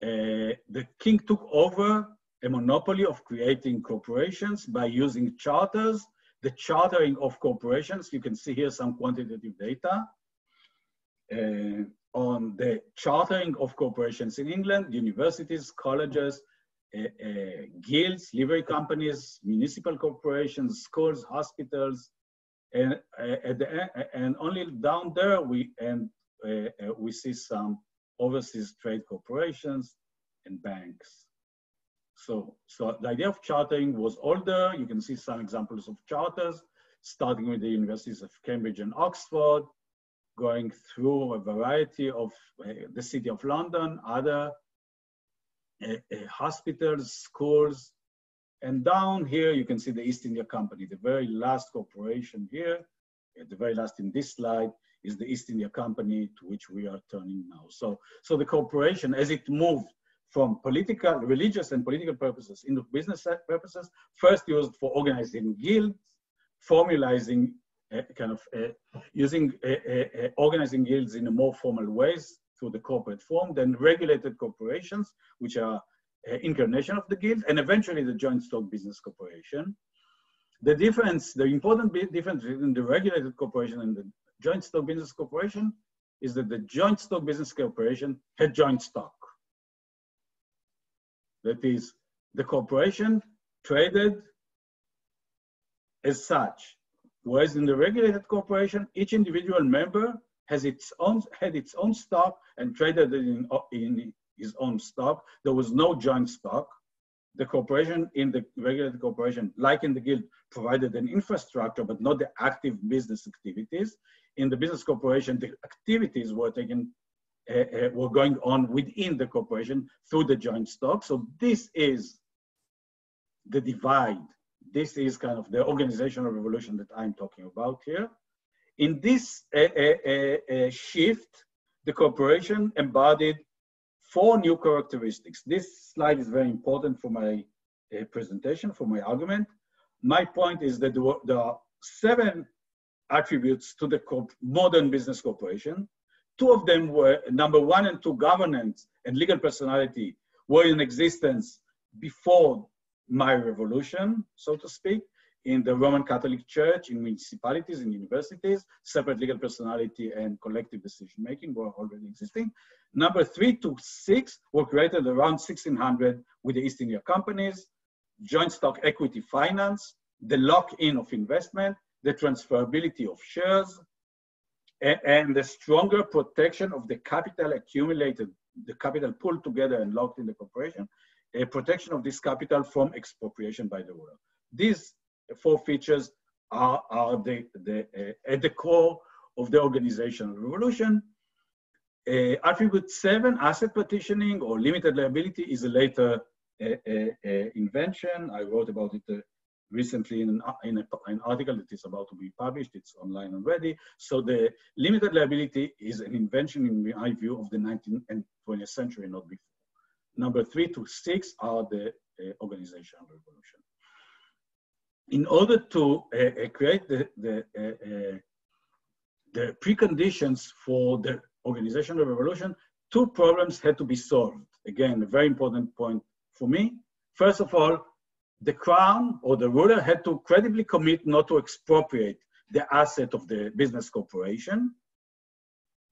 the king took over a monopoly of creating corporations by using charters, the chartering of corporations. You can see here some quantitative data. Uh, on the chartering of corporations in England, universities, colleges, uh, uh, Eh, eh, guilds, livery companies, municipal corporations, schools, hospitals, and uh, the, and only down there we and we see some overseas trade corporations and banks. So, so the idea of chartering was older. You can see some examples of charters, starting with the universities of Cambridge and Oxford, going through a variety of uh, the city of London, other hospitals, schools, and down here you can see the East India Company, the very last corporation here, the very last in this slide is the East India Company to which we are turning now. So, so the corporation, as it moved from political, religious and political purposes into business purposes, first used for organizing guilds, formalizing uh, kind of uh, using uh, organizing guilds in a more formal ways through the corporate form, then regulated corporations, which are uh, incarnation of the guild, and eventually the joint stock business corporation. The difference, the important difference between the regulated corporation and the joint stock business corporation is that the joint stock business corporation had joint stock. That is, the corporation traded as such. Whereas in the regulated corporation, each individual member has its own had its own stock and traded in, in his own stock. There was no joint stock. The corporation in the regulated corporation, like in the guild, provided an infrastructure, but not the active business activities. In the business corporation, the activities were taken uh, uh, were going on within the corporation through the joint stock. So this is the divide this is kind of the organizational revolution that I'm talking about here. In this shift, the corporation embodied four new characteristics. This slide is very important for my uh, presentation, for my argument. My point is that there are seven attributes to the modern business corporation. Two of them were number one and two, governance and legal personality were in existence before my revolution, so to speak. In the Roman Catholic Church, in municipalities, in universities, separate legal personality and collective decision making were already existing. Number three to six were created around 1600 with the East India companies, joint stock equity finance, the lock-in of investment, the transferability of shares, and the stronger protection of the capital accumulated, the capital pulled together and locked in the corporation, a protection of this capital from expropriation by the ruler. These four features are, are the, the, uh, at the core of the organizational revolution. Uh, attribute seven, asset partitioning or limited liability is a later uh, uh, uh invention. I wrote about it recently in, an, in a, an article that is about to be published. It's online already. So the limited liability is an invention, in my view, of the 19th and 20th century, not before. Number three to six are the uh, organizational revolution. In order to uh, uh create the, the, uh, uh, the preconditions for the organizational revolution, two problems had to be solved. Again, a very important point for me. First of all, the crown or the ruler had to credibly commit not to expropriate the asset of the business corporation.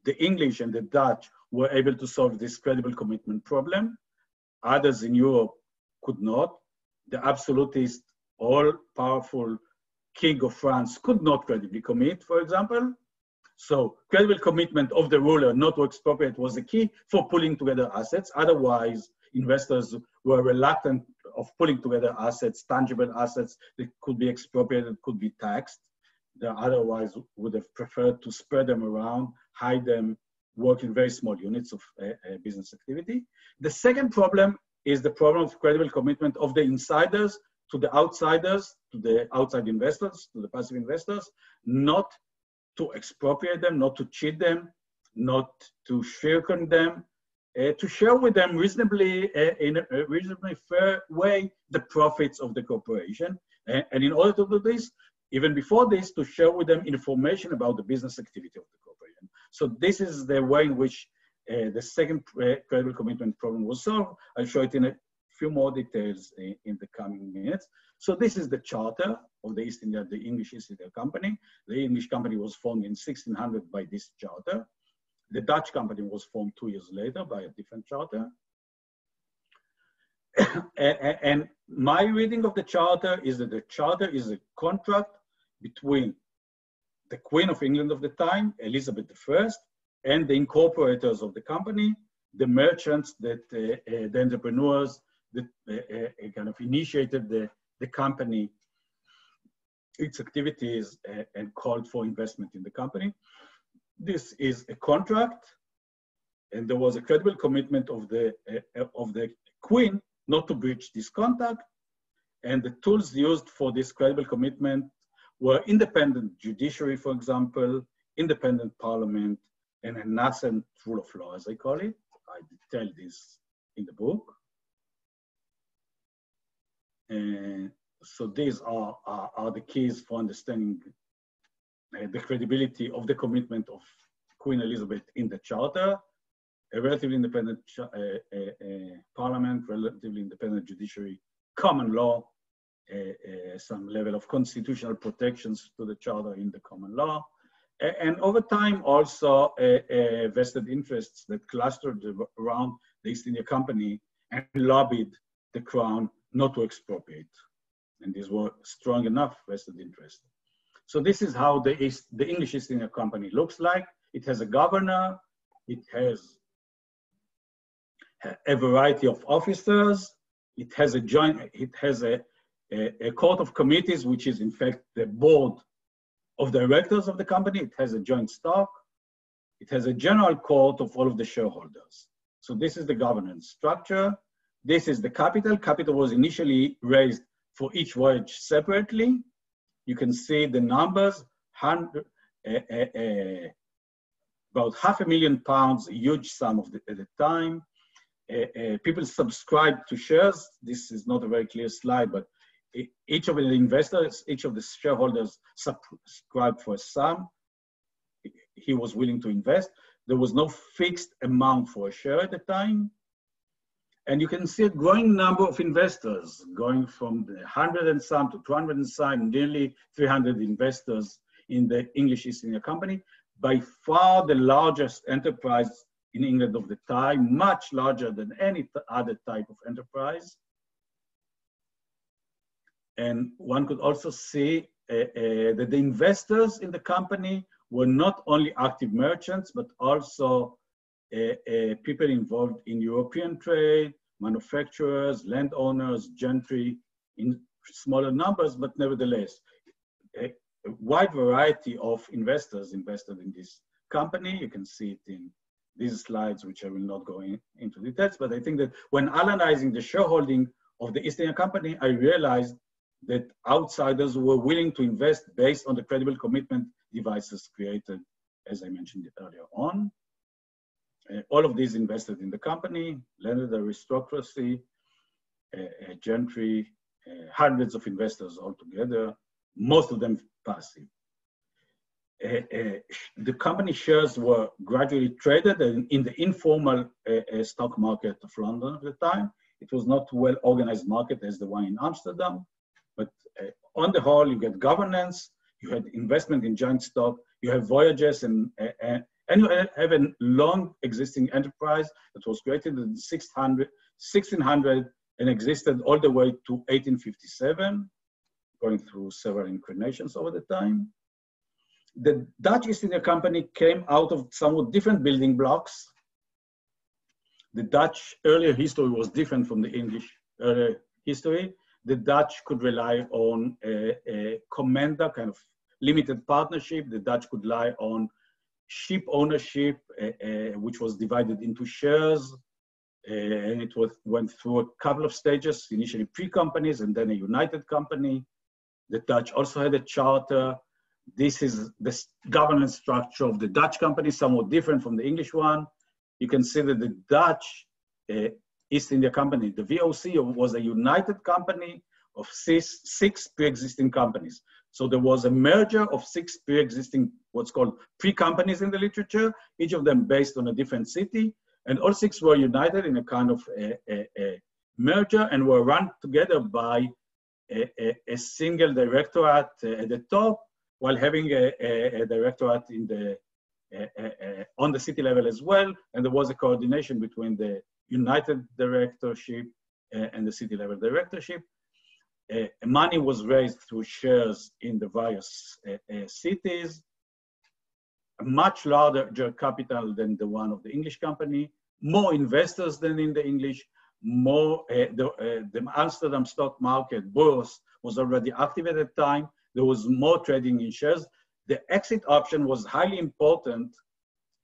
The English and the Dutch were able to solve this credible commitment problem. Others in Europe could not. The absolutist, all powerful king of France could not credibly commit, for example. So credible commitment of the ruler not to expropriate was the key for pulling together assets. Otherwise, investors were reluctant of pulling together assets, tangible assets that could be expropriated, could be taxed. They otherwise would have preferred to spread them around, hide them, work in very small units of uh, business activity. The second problem is the problem of credible commitment of the insiders to the outsiders, to the outside investors, to the passive investors, not to expropriate them, not to cheat them, not to shirken them, uh, to share with them reasonably, uh, in a reasonably fair way, the profits of the corporation. Uh, and in order to do this, even before this, to share with them information about the business activity of the corporation. So this is the way in which uh, the second uh, credible commitment problem was solved. I'll show it in a few more details in, in, the coming minutes. So this is the charter of the East India, the English East India Company. The English company was formed in 1600 by this charter. The Dutch company was formed two years later by a different charter. (coughs) and my reading of the charter is that the charter is a contract between the Queen of England of the time, Elizabeth I, and the incorporators of the company, the merchants that uh, uh, the entrepreneurs that uh, uh kind of initiated the, the company, its activities uh, and called for investment in the company this is a contract, and there was a credible commitment of the uh, of the Queen not to breach this contract, and the tools used for this credible commitment were independent judiciary, for example, independent parliament, and a nascent rule of law, as I call it. I detail this in the book. So these are, are, are the keys for understanding uh, the credibility of the commitment of Queen Elizabeth in the Charter, a relatively independent uh, uh, parliament, relatively independent judiciary, common law, some level of constitutional protections to the Charter in the common law, and over time also vested interests that clustered around the East India Company and lobbied the Crown not to expropriate. And these were strong enough vested interests. So this is how the, East, the English East India Company looks like. It has a governor, it has a variety of officers, it has a joint, it has a, a, a court of committees, which is in fact the board of directors of the company. It has a joint stock. It has a general court of all of the shareholders. So this is the governance structure. This is the capital. Capital was initially raised for each voyage separately you can see the numbers, uh, uh, uh, about half a million pounds, a huge sum of the, at the time. people subscribed to shares. This is not a very clear slide, but each of the investors, each of the shareholders subscribed for a sum he was willing to invest. There was no fixed amount for a share at the time. And you can see a growing number of investors going from 100 and some to 200 and some, nearly 300 investors in the English East India Company. By far the largest enterprise in England of the time, much larger than any other type of enterprise. And one could also see uh, uh, that the investors in the company were not only active merchants, but also people involved in European trade, manufacturers, landowners, gentry, in smaller numbers, but nevertheless, a, a wide variety of investors invested in this company. You can see it in these slides, which I will not go in, into details, but I think that when analyzing the shareholding of the East India Company, I realized that outsiders were willing to invest based on the credible commitment devices created, as I mentioned earlier on. Uh, all of these invested in the company, landed aristocracy, uh, uh, gentry, uh, hundreds of investors altogether, most of them passive. Uh, uh, the company shares were gradually traded in, in the informal stock market of London at the time. It was not well organized market as the one in Amsterdam, but on the whole, you get governance, you had investment in joint stock, you have voyages and, and, and you have a long existing enterprise that was created in 600, 1600 and existed all the way to 1857, going through several incarnations over the time. The Dutch East India Company came out of somewhat different building blocks. The Dutch earlier history was different from the English earlier history the Dutch could rely on a, a commenda kind of limited partnership. The Dutch could rely on ship ownership, uh, uh, which was divided into shares. Uh, and it was, went through a couple of stages, initially pre-companies and then a united company. The Dutch also had a charter. This is the governance structure of the Dutch company, somewhat different from the English one. You can see that the Dutch uh, East India Company. The VOC was a united company of six, six pre-existing companies. So there was a merger of six pre-existing, what's called pre-companies in the literature, each of them based on a different city. And all six were united in a kind of a, a, a merger and were run together by a, a single directorate at the top while having a, directorate in the on the city level as well. And there was a coordination between the united directorship uh, and the city level directorship. Uh, money was raised through shares in the various uh, cities, a much larger capital than the one of the English company, more investors than in the English, more uh, the, uh, the, Amsterdam stock market bourse was already active at the time. There was more trading in shares. The exit option was highly important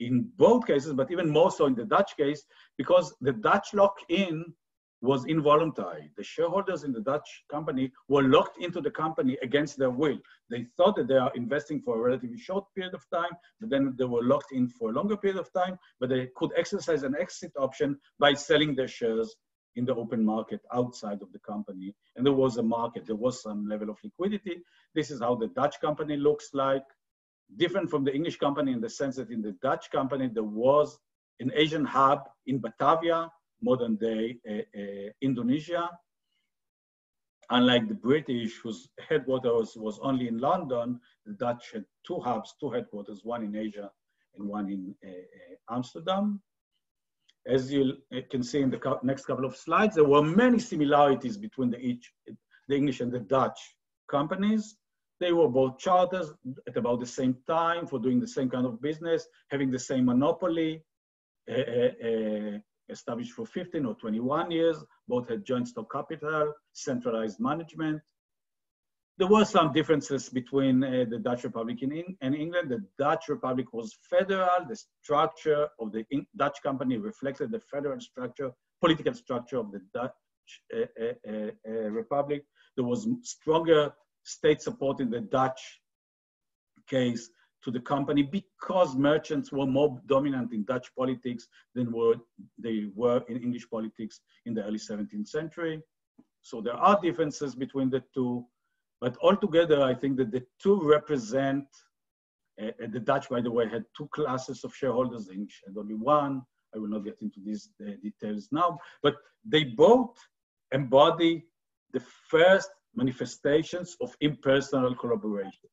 in both cases, but even more so in the Dutch case, because the Dutch lock-in was involuntary. The shareholders in the Dutch company were locked into the company against their will. They thought that they are investing for a relatively short period of time, but then they were locked in for a longer period of time, but they could exercise an exit option by selling their shares in the open market outside of the company. And there was a market, there was some level of liquidity. This is how the Dutch company looks like different from the English company in the sense that in the Dutch company, there was an Asian hub in Batavia, modern day uh, uh, Indonesia. Unlike the British, whose headquarters was only in London, the Dutch had two hubs, two headquarters, one in Asia and one in uh, Amsterdam. As you can see in the next couple of slides, there were many similarities between the, each, the English and the Dutch companies. They were both charters at about the same time for doing the same kind of business, having the same monopoly, uh, uh, established for 15 or 21 years. Both had joint stock capital, centralized management. There were some differences between uh, the Dutch Republic and, and England. The Dutch Republic was federal. The structure of the Dutch company reflected the federal structure, political structure of the Dutch uh, uh, uh, Republic. There was stronger state support in the Dutch case to the company because merchants were more dominant in Dutch politics than were they were in English politics in the early 17th century. So there are differences between the two, but altogether, I think that the two represent, uh, the Dutch, by the way, had two classes of shareholders, the English had only one. I will not get into these uh, details now, but they both embody the first manifestations of impersonal collaboration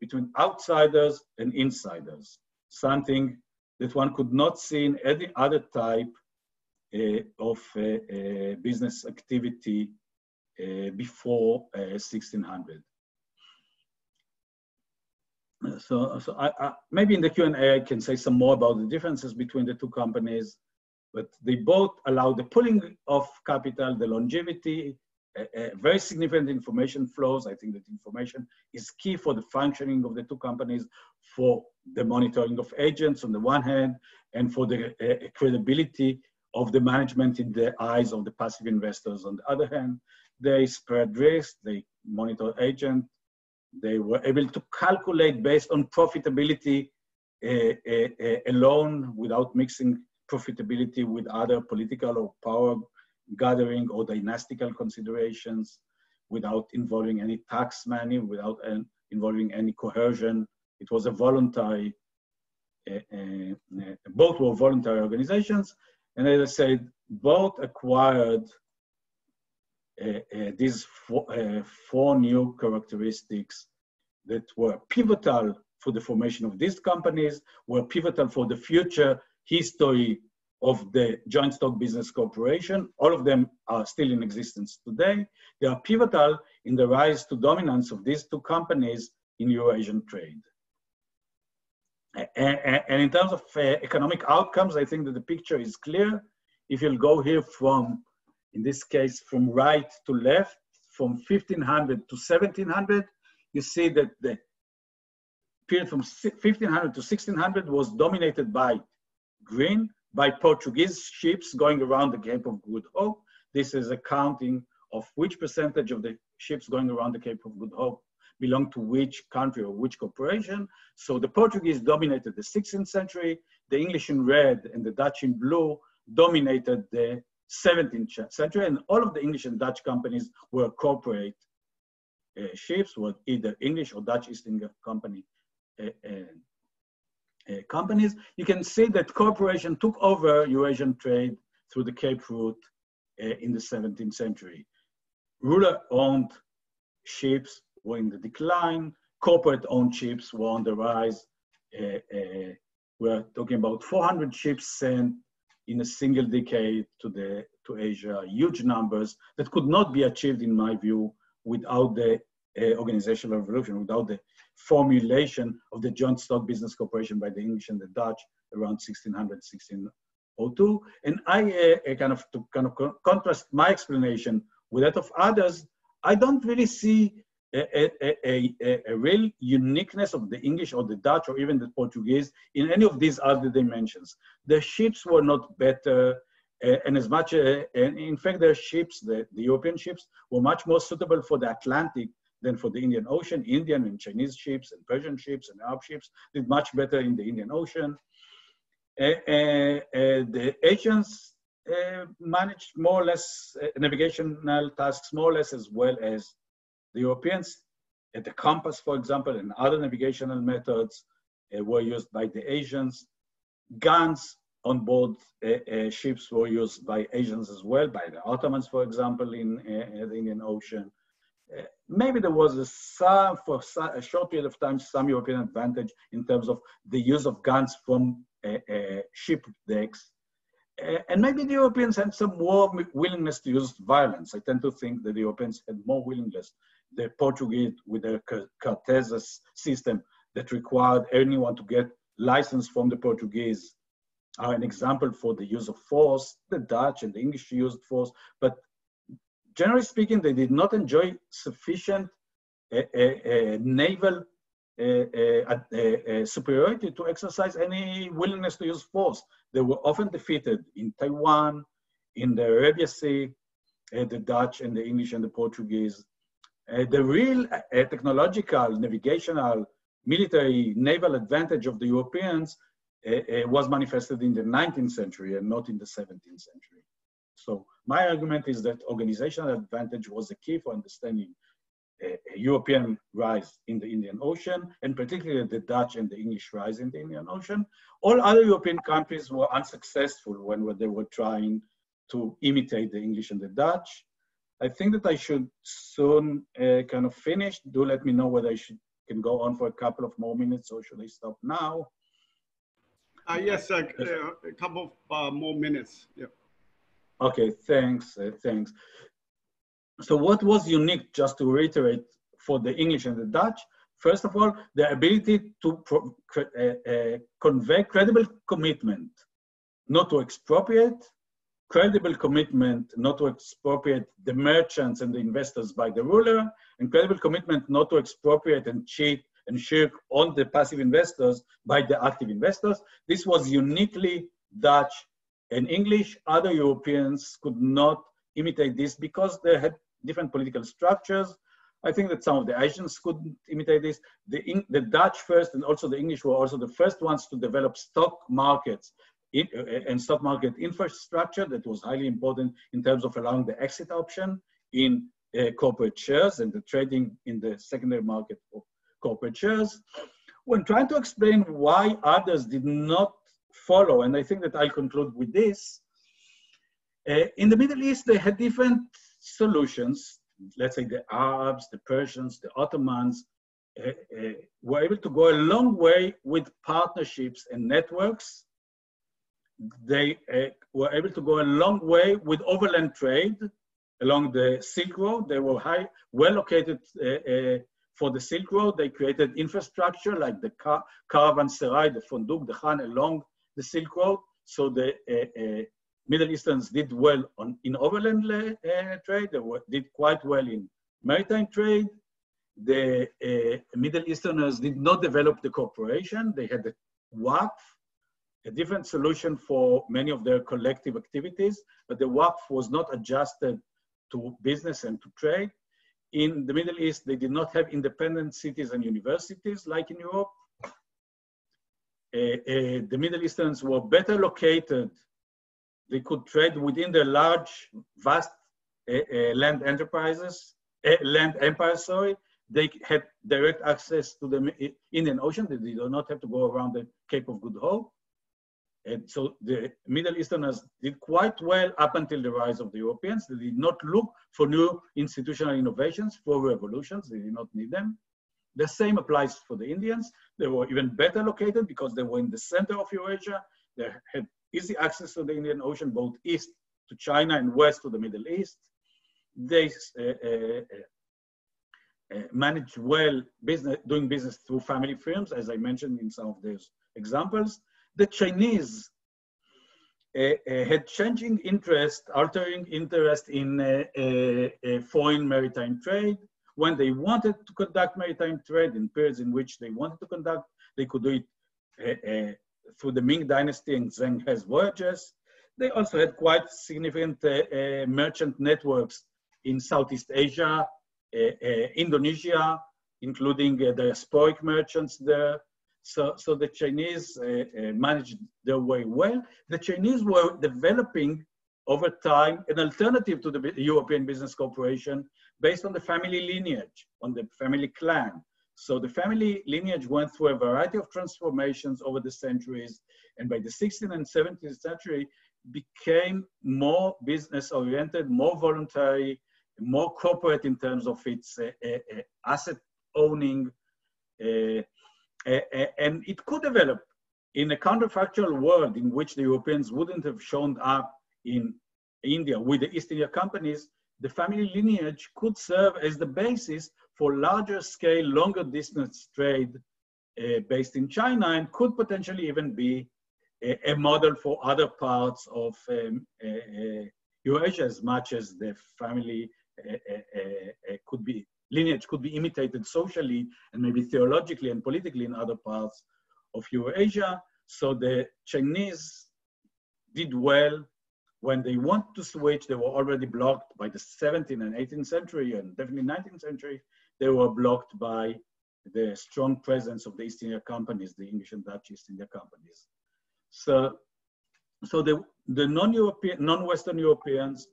between outsiders and insiders, something that one could not see in any other type uh, of uh, uh, business activity uh, before 1600. Uh, so, so I, I, maybe in the Q&A I can say some more about the differences between the two companies, but they both allow the pooling of capital, the longevity, very significant information flows. I think that information is key for the functioning of the two companies, for the monitoring of agents on the one hand, and for the uh, credibility of the management in the eyes of the passive investors on the other hand. They spread risk, they monitor agent, they were able to calculate based on profitability uh, uh, uh, alone without mixing profitability with other political or power gathering or dynastical considerations without involving any tax money, without involving any coercion. It was a voluntary, uh, uh, both were voluntary organizations. And as I said, both acquired uh, these four, four new characteristics that were pivotal for the formation of these companies, were pivotal for the future history of the Joint Stock Business Corporation. All of them are still in existence today. They are pivotal in the rise to dominance of these two companies in Eurasian trade. And in terms of uh, economic outcomes, I think that the picture is clear. If you'll go here from in this case from right to left, from 1500 to 1700, you see that the period from 1500 to 1600 was dominated by green, by Portuguese ships going around the Cape of Good Hope. This is a counting of which percentage of the ships going around the Cape of Good Hope belong to which country or which corporation. So the Portuguese dominated the 16th century, the English in red and the Dutch in blue dominated the 17th century, and all of the English and Dutch companies were corporate uh, ships, were either English or Dutch East India Company uh, uh, companies. You can see that corporation took over Eurasian trade through the Cape route uh, in the 17th century. Ruler-owned ships were in the decline. Corporate-owned ships were on the rise. Uh, we're talking about 400 ships sent in a single decade to the to Asia, huge numbers that could not be achieved, in my view, without the uh, organizational revolution, without the formulation of the Joint Stock Business Corporation by the English and the Dutch around 1600, 1602. And I uh, kind of to kind of contrast my explanation with that of others, I don't really see a, a, a, a, real uniqueness of the English or the Dutch or even the Portuguese in any of these other dimensions. The ships were not better, uh, and as much, uh, and in fact, their ships, the, the European ships, were much more suitable for the Atlantic than for the Indian Ocean. Indian and Chinese ships and Persian ships and Arab ships did much better in the Indian Ocean. Uh, the Asians managed more or less navigational tasks, more or less as well as the Europeans at the compass, for example, and other navigational methods uh, were used by the Asians. Guns on board uh, uh, ships were used by Asians as well, by the Ottomans, for example, in uh, the Indian Ocean. Uh, maybe there was a some, for a short period of time, some European advantage in terms of the use of guns from uh, ship decks. and maybe the Europeans had some more willingness to use violence. I tend to think that the Europeans had more willingness the Portuguese with their cartazes system that required anyone to get license from the Portuguese are an example for the use of force. The Dutch and the English used force, but generally speaking, they did not enjoy sufficient uh, uh, naval uh, superiority to exercise any willingness to use force. They were often defeated in Taiwan, in the Arabia Sea, the Dutch and the English and the Portuguese uh, the real uh, technological, navigational, military, naval advantage of the Europeans uh, uh, was manifested in the 19th century and not in the 17th century. So my argument is that organizational advantage was the key for understanding European rise in the Indian Ocean, and particularly the Dutch and the English rise in the Indian Ocean. All other European countries were unsuccessful when, when they were trying to imitate the English and the Dutch. I think that I should soon uh, kind of finish. Do let me know whether I should can go on for a couple of more minutes or should I stop now? Uh, yes, uh, a couple of uh, more minutes. Yeah. Okay, thanks, uh, thanks. So what was unique, just to reiterate, for the English and the Dutch? First of all, the ability to uh, convey credible commitment, not to expropriate, credible commitment not to expropriate the merchants and the investors by the ruler, and credible commitment not to expropriate and cheat and shirk on the passive investors by the active investors. This was uniquely Dutch and English. Other Europeans could not imitate this because they had different political structures. I think that some of the Asians couldn't imitate this. The, the Dutch first and also the English were also the first ones to develop stock markets uh, and stock market infrastructure that was highly important in terms of allowing the exit option in uh, corporate shares and the trading in the secondary market of corporate shares. When trying to explain why others did not follow, and I think that I'll conclude with this, uh, in the Middle East, they had different solutions. Let's say the Arabs, the Persians, the Ottomans uh, uh, were able to go a long way with partnerships and networks they uh, were able to go a long way with overland trade along the Silk Road. They were high, well located uh, uh, for the Silk Road. They created infrastructure like the car caravanserai, the Fonduk, the Khan along the Silk Road. So the uh, uh, Middle Easterns did well on, in overland uh, trade. They were, did quite well in maritime trade. The Middle Easterners did not develop the corporation. They had the Waqf, a different solution for many of their collective activities, but the Waqf was not adjusted to business and to trade. In the Middle East, they did not have independent cities and universities like in Europe. The Middle Easterns were better located. They could trade within their large, vast land enterprises, land empires, sorry. They had direct access to the Indian Ocean. They did not have to go around the Cape of Good Hope. And so the Middle Easterners did quite well up until the rise of the Europeans. They did not look for new institutional innovations, for revolutions. They did not need them. The same applies for the Indians. They were even better located because they were in the center of Eurasia. They had easy access to the Indian Ocean, both east to China and west to the Middle East. They uh, uh, uh, managed well business, doing business through family firms, as I mentioned in some of those examples the Chinese uh, uh, had changing interest, altering interest in uh, foreign maritime trade. When they wanted to conduct maritime trade in periods in which they wanted to conduct, they could do it through the Ming Dynasty and Zheng He's voyages. They also had quite significant uh, uh, merchant networks in Southeast Asia, uh, Indonesia, including diasporic merchants there, so, so the Chinese uh, uh, managed their way well. The Chinese were developing over time an alternative to the European Business Corporation based on the family lineage, on the family clan. So the family lineage went through a variety of transformations over the centuries, and by the 16th and 17th century, became more business oriented, more voluntary, more corporate in terms of its uh, uh, uh asset owning, uh, and it could develop in a counterfactual world in which the Europeans wouldn't have shown up in India with the East India companies, the family lineage could serve as the basis for larger scale, longer distance trade uh, based in China and could potentially even be a, a model for other parts of um, uh, uh, Eurasia as much as the family uh, uh, uh, could be lineage could be imitated socially and maybe theologically and politically in other parts of Eurasia. So the Chinese did well. When they want to switch, they were already blocked by the 17th and 18th century and definitely 19th century. They were blocked by the strong presence of the East India companies, the English and Dutch East India companies. So, so the, the non-European, non-Western Europeans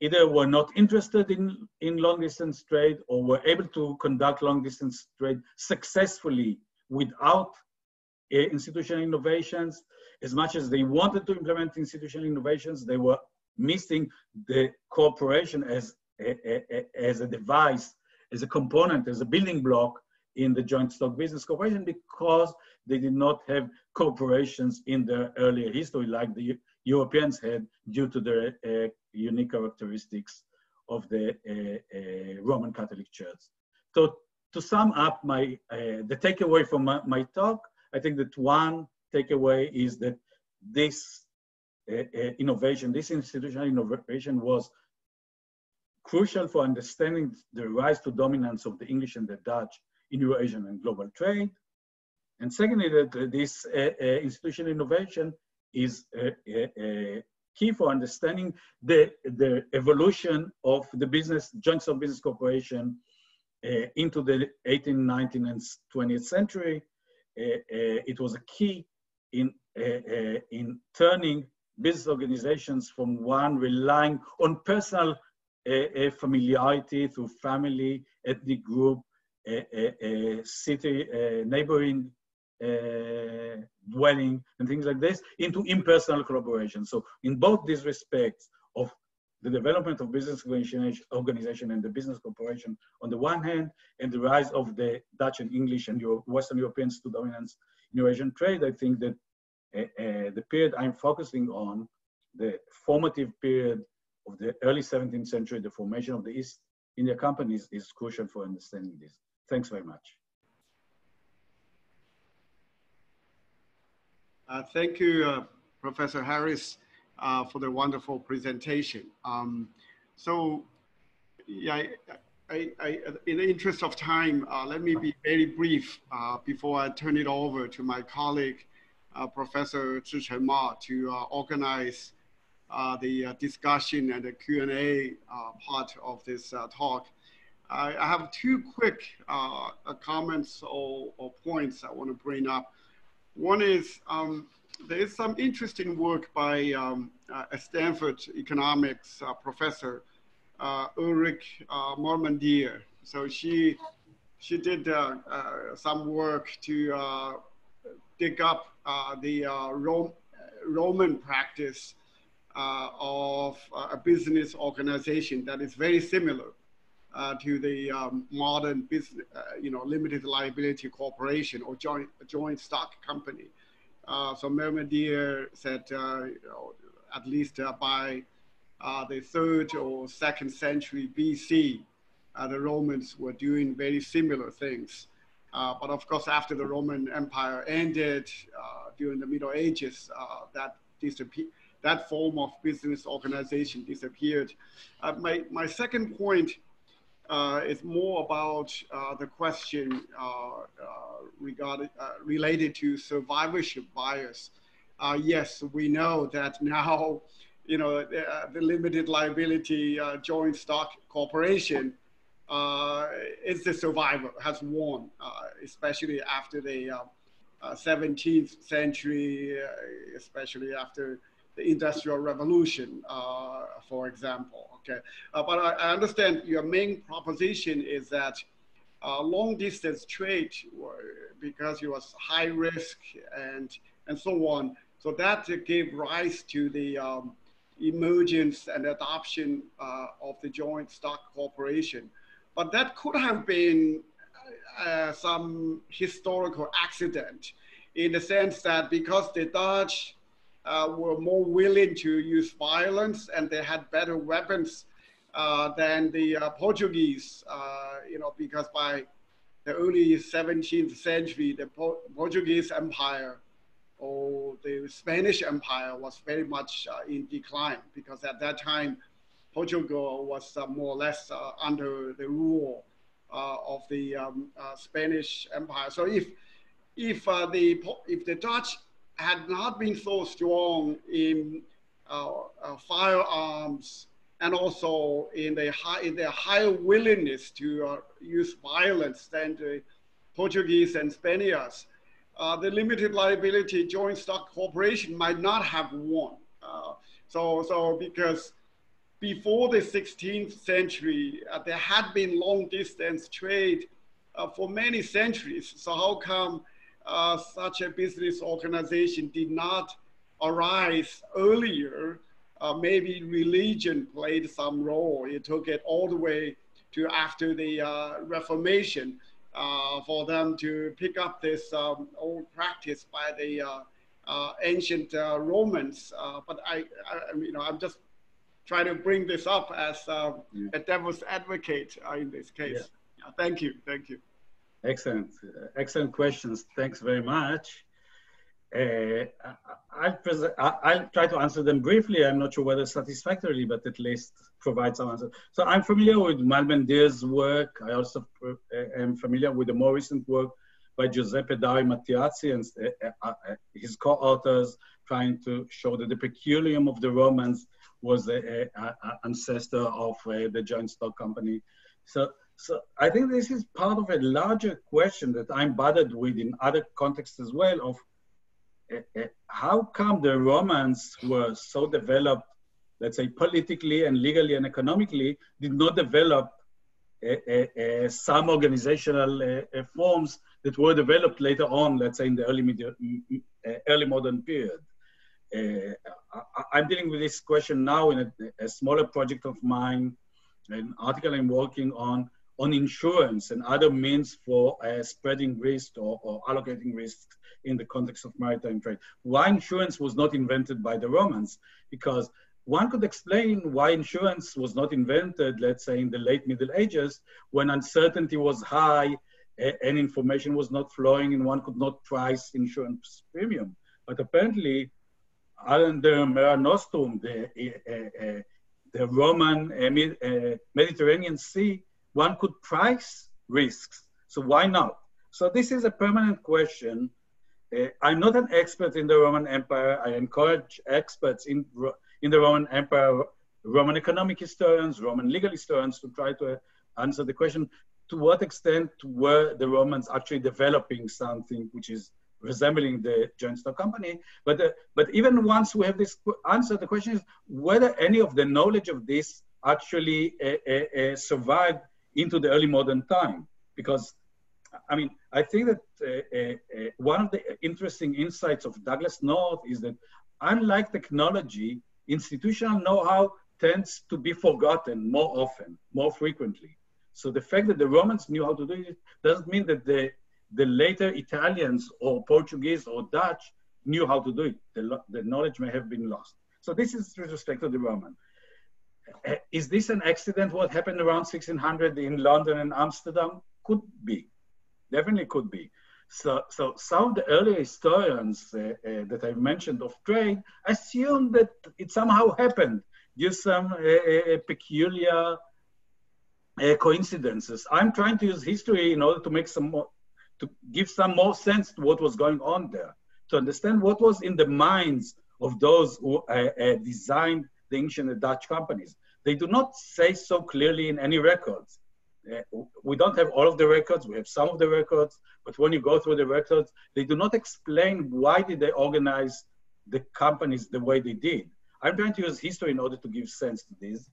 either were not interested in, in long distance trade or were able to conduct long distance trade successfully without uh, institutional innovations. As much as they wanted to implement institutional innovations, they were missing the cooperation as a, a, as a device, as a component, as a building block in the joint stock business corporation because they did not have corporations in their earlier history like the Europeans had due to their uh, unique characteristics of the uh, uh, Roman Catholic Church. So to sum up my uh, the takeaway from my, my, talk, I think that one takeaway is that this uh, uh, innovation, this institutional innovation was crucial for understanding the rise to dominance of the English and the Dutch in Eurasian and global trade. And secondly, that this uh, uh, institutional innovation is uh, key for understanding the, the evolution of the business, joint stock business corporation uh, into the 18th, 19th, and 20th century. Uh, uh, it was a key in, eh, eh, in turning business organizations from one relying on personal eh, familiarity through family, ethnic group, city, neighboring uh, dwelling and things like this into impersonal collaboration. So in both these respects of the development of business organization and the business corporation on the one hand, and the rise of the Dutch and English and Euro Western Europeans to dominance in Eurasian trade, I think that uh, uh, the period I'm focusing on, the formative period of the early 17th century, the formation of the East India companies is is crucial for understanding this. Thanks very much. Uh, thank you, uh, Professor Harris, uh, for the wonderful presentation. Um, so, yeah, I, I, in the interest of time, uh, let me be very brief uh, before I turn it over to my colleague, uh, Professor Zhichen Ma, to organize the discussion and the Q&A part of this talk. I, I, have two quick comments or, or points I want to bring up. One is um, there is some interesting work by um, uh, a Stanford economics uh, professor, uh, Ulrike uh, Malmendier. So she, she did uh, uh, some work to uh, dig up the Rome, Roman practice of a business organization that is very similar uh, to the um, modern business, uh, you know, limited liability corporation or joint joint stock company. Uh, so Malmendier said, uh, you know, at least uh, by uh, the third or second century BC, the Romans were doing very similar things. but of course, after the Roman Empire ended during the Middle Ages, that disappeared that form of business organization disappeared. Uh, my, my second point uh, is more about uh, the question uh, uh regarding, uh, related to survivorship bias. Uh, yes, we know that (laughs) now, you know, the, the limited liability joint stock corporation is the survivor, has won, especially after the 17th century, especially after the Industrial Revolution, uh, for example. Okay, uh, but I, I, understand your main proposition is that uh, long distance trade, because it was high risk and and so on, so that gave rise to the um, emergence and adoption uh, of the joint stock corporation. But that could have been uh, some historical accident in the sense that because the Dutch uh, were more willing to use violence and they had better weapons uh, than the uh, Portuguese, uh, you know, because by the early 17th century, the po Portuguese Empire or the Spanish Empire was very much uh, in decline because at that time, Portugal was uh, more or less under the rule of the um, Spanish Empire. So if if the if the Dutch had not been so strong in uh, uh, firearms and also in the high in their higher willingness to uh, use violence than the Portuguese and Spaniards, uh, the limited liability joint stock corporation might not have won. Uh, so so because before the 16th century, uh, there had been long distance trade uh, for many centuries. So how come uh, such a business organization did not arise earlier? Maybe religion played some role. It took it all the way to after the Reformation uh, for them to pick up this um, old practice by the ancient Romans. but I, I, you know, I'm just trying to bring this up as uh, yeah. a devil's advocate uh, in this case. Yeah. Thank you. Thank you. Excellent. Uh, excellent questions. Thanks very much. Uh, I'll, I'll, try to answer them briefly. I'm not sure whether satisfactorily, but at least provide some answers. So I'm familiar with Malmendier's work. I also uh, am familiar with the more recent work by Giuseppe Dari Mattiacci and uh, his co-authors trying to show that the peculium of the Romans was a, a, a ancestor of the joint stock company. So, so I think this is part of a larger question that I'm bothered with in other contexts as well of Eh, eh, how come the Romans were so developed, let's say politically and legally and economically, did not develop uh, some organizational forms that were developed later on, let's say in the early, uh, early modern period. I, am dealing with this question now in a, a, smaller project of mine, an article I'm working on, on insurance and other means for uh, spreading risk or, or, allocating risks in the context of maritime trade. Why insurance was not invented by the Romans? Because one could explain why insurance was not invented, let's say in the late Middle Ages, when uncertainty was high and information was not flowing and one could not price insurance premium. But apparently under Mare Nostrum, the, uh, uh, the Roman uh, Mediterranean Sea, one could price risks. So why not? So this is a permanent question. I'm not an expert in the Roman Empire. I encourage experts in, in the Roman Empire, Roman economic historians, Roman legal historians to try to answer the question, to what extent were the Romans actually developing something which is resembling the joint stock company. But, uh, but even once we have this answer, the question is whether any of the knowledge of this actually uh, uh, uh survived into the early modern time. Because, I mean, I think that uh, uh, one of the interesting insights of Douglass North is that unlike technology, institutional know-how tends to be forgotten more often, more frequently. So the fact that the Romans knew how to do it doesn't mean that the the later Italians or Portuguese or Dutch knew how to do it. The, the knowledge may have been lost. So this is with respect to the Roman. Uh, is this an accident what happened around 1600 in London and Amsterdam? Could be, definitely could be. So, so some of the early historians uh, uh, that I've mentioned of trade assume that it somehow happened due some uh, uh peculiar uh, coincidences. I'm trying to use history in order to make some more, to give some more sense to what was going on there, to understand what was in the minds of those who uh, uh, designed the Dutch companies. They do not say so clearly in any records. Uh, we don't have all of the records, we have some of the records, but when you go through the records, they do not explain why did they organize the companies the way they did. I'm trying to use history in order to give sense to this.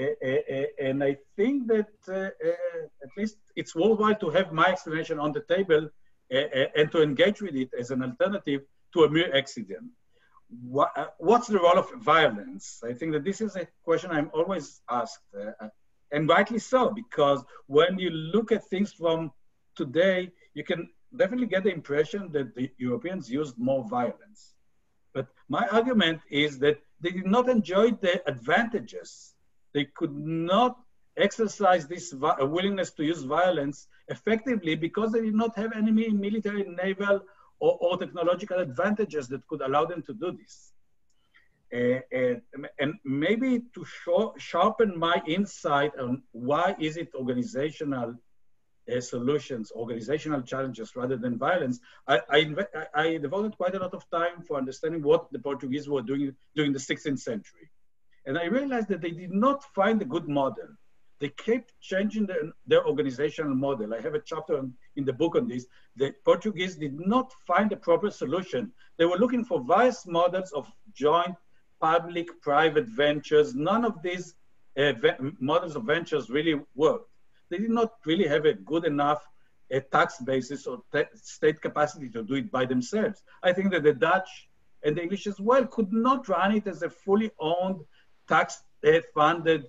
Uh, uh, and I think that at least it's worthwhile to have my explanation on the table and to engage with it as an alternative to a mere accident. What, uh, what's the role of violence? I think that this is a question I'm always asked, uh, uh, and rightly so, because when you look at things from today, you can definitely get the impression that the Europeans used more violence. But my argument is that they did not enjoy the advantages they could not exercise this willingness to use violence effectively because they did not have any military, naval, or, or technological advantages that could allow them to do this. Uh, and, and, maybe to show, sharpen my insight on why is it organizational uh, solutions, organizational challenges rather than violence, I, I, I, devoted quite a lot of time for understanding what the Portuguese were doing during the 16th century. And I realized that they did not find a good model. They kept changing their, organizational model. I have a chapter on, in the book on this. The Portuguese did not find a proper solution. They were looking for various models of joint public-private ventures. None of these uh, models of ventures really worked. They did not really have a good enough uh, tax basis or state capacity to do it by themselves. I think that the Dutch and the English as well could not run it as a fully owned, tax-funded uh,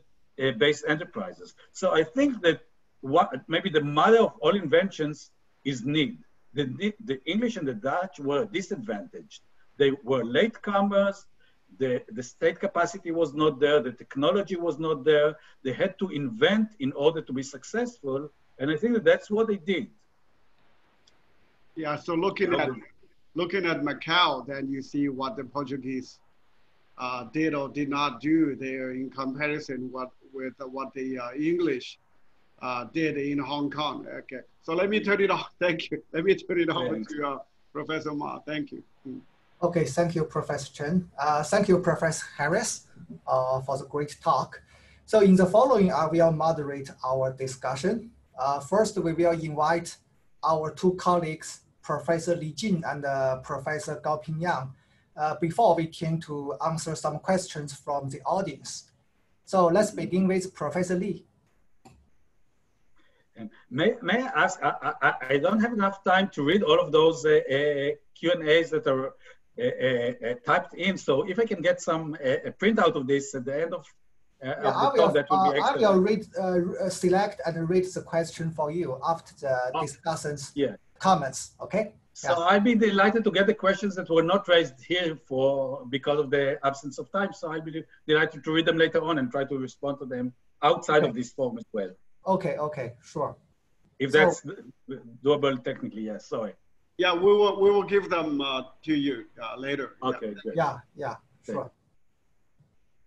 based enterprises. So I think that what maybe the mother of all inventions is need. The, the English and the Dutch were disadvantaged. They were latecomers. The, the state capacity was not there. The technology was not there. They had to invent in order to be successful. And I think that that's what they did. Yeah, so looking at looking at Macau, then you see what the Portuguese uh, did or did not do there in comparison what, with what the uh, English uh, did in Hong Kong. Okay, so let me turn it off. (laughs) Thank you. Let me turn it over Thanks. to uh, Professor Ma. Thank you. Mm. Okay, thank you, Professor Chen. Uh, thank you, Professor Harris, uh, for the great talk. So in the following, I will moderate our discussion. Uh, first, we will invite our two colleagues, Professor Li Jin and uh, Professor Gao Yang, uh, before we can to answer some questions from the audience. So let's begin with Professor Li. May, may I ask, I, I, I, don't have enough time to read all of those uh, uh, Q&As that are uh, uh, typed in. So if I can get some uh, printout of this at the end of, yeah, of the I will, talk, that would be excellent. I will read, select and read the question for you after the oh, discussions yeah. comments, okay? So yeah. I'd be delighted to get the questions that were not raised here for because of the absence of time. So I'd be delighted to read them later on and try to respond to them outside okay. of this form as well. Okay, okay, sure. If that's doable technically, yes, sorry. Yeah, we will, we will give them uh, to you uh, later. Okay, yeah. good. Yeah, yeah, sure.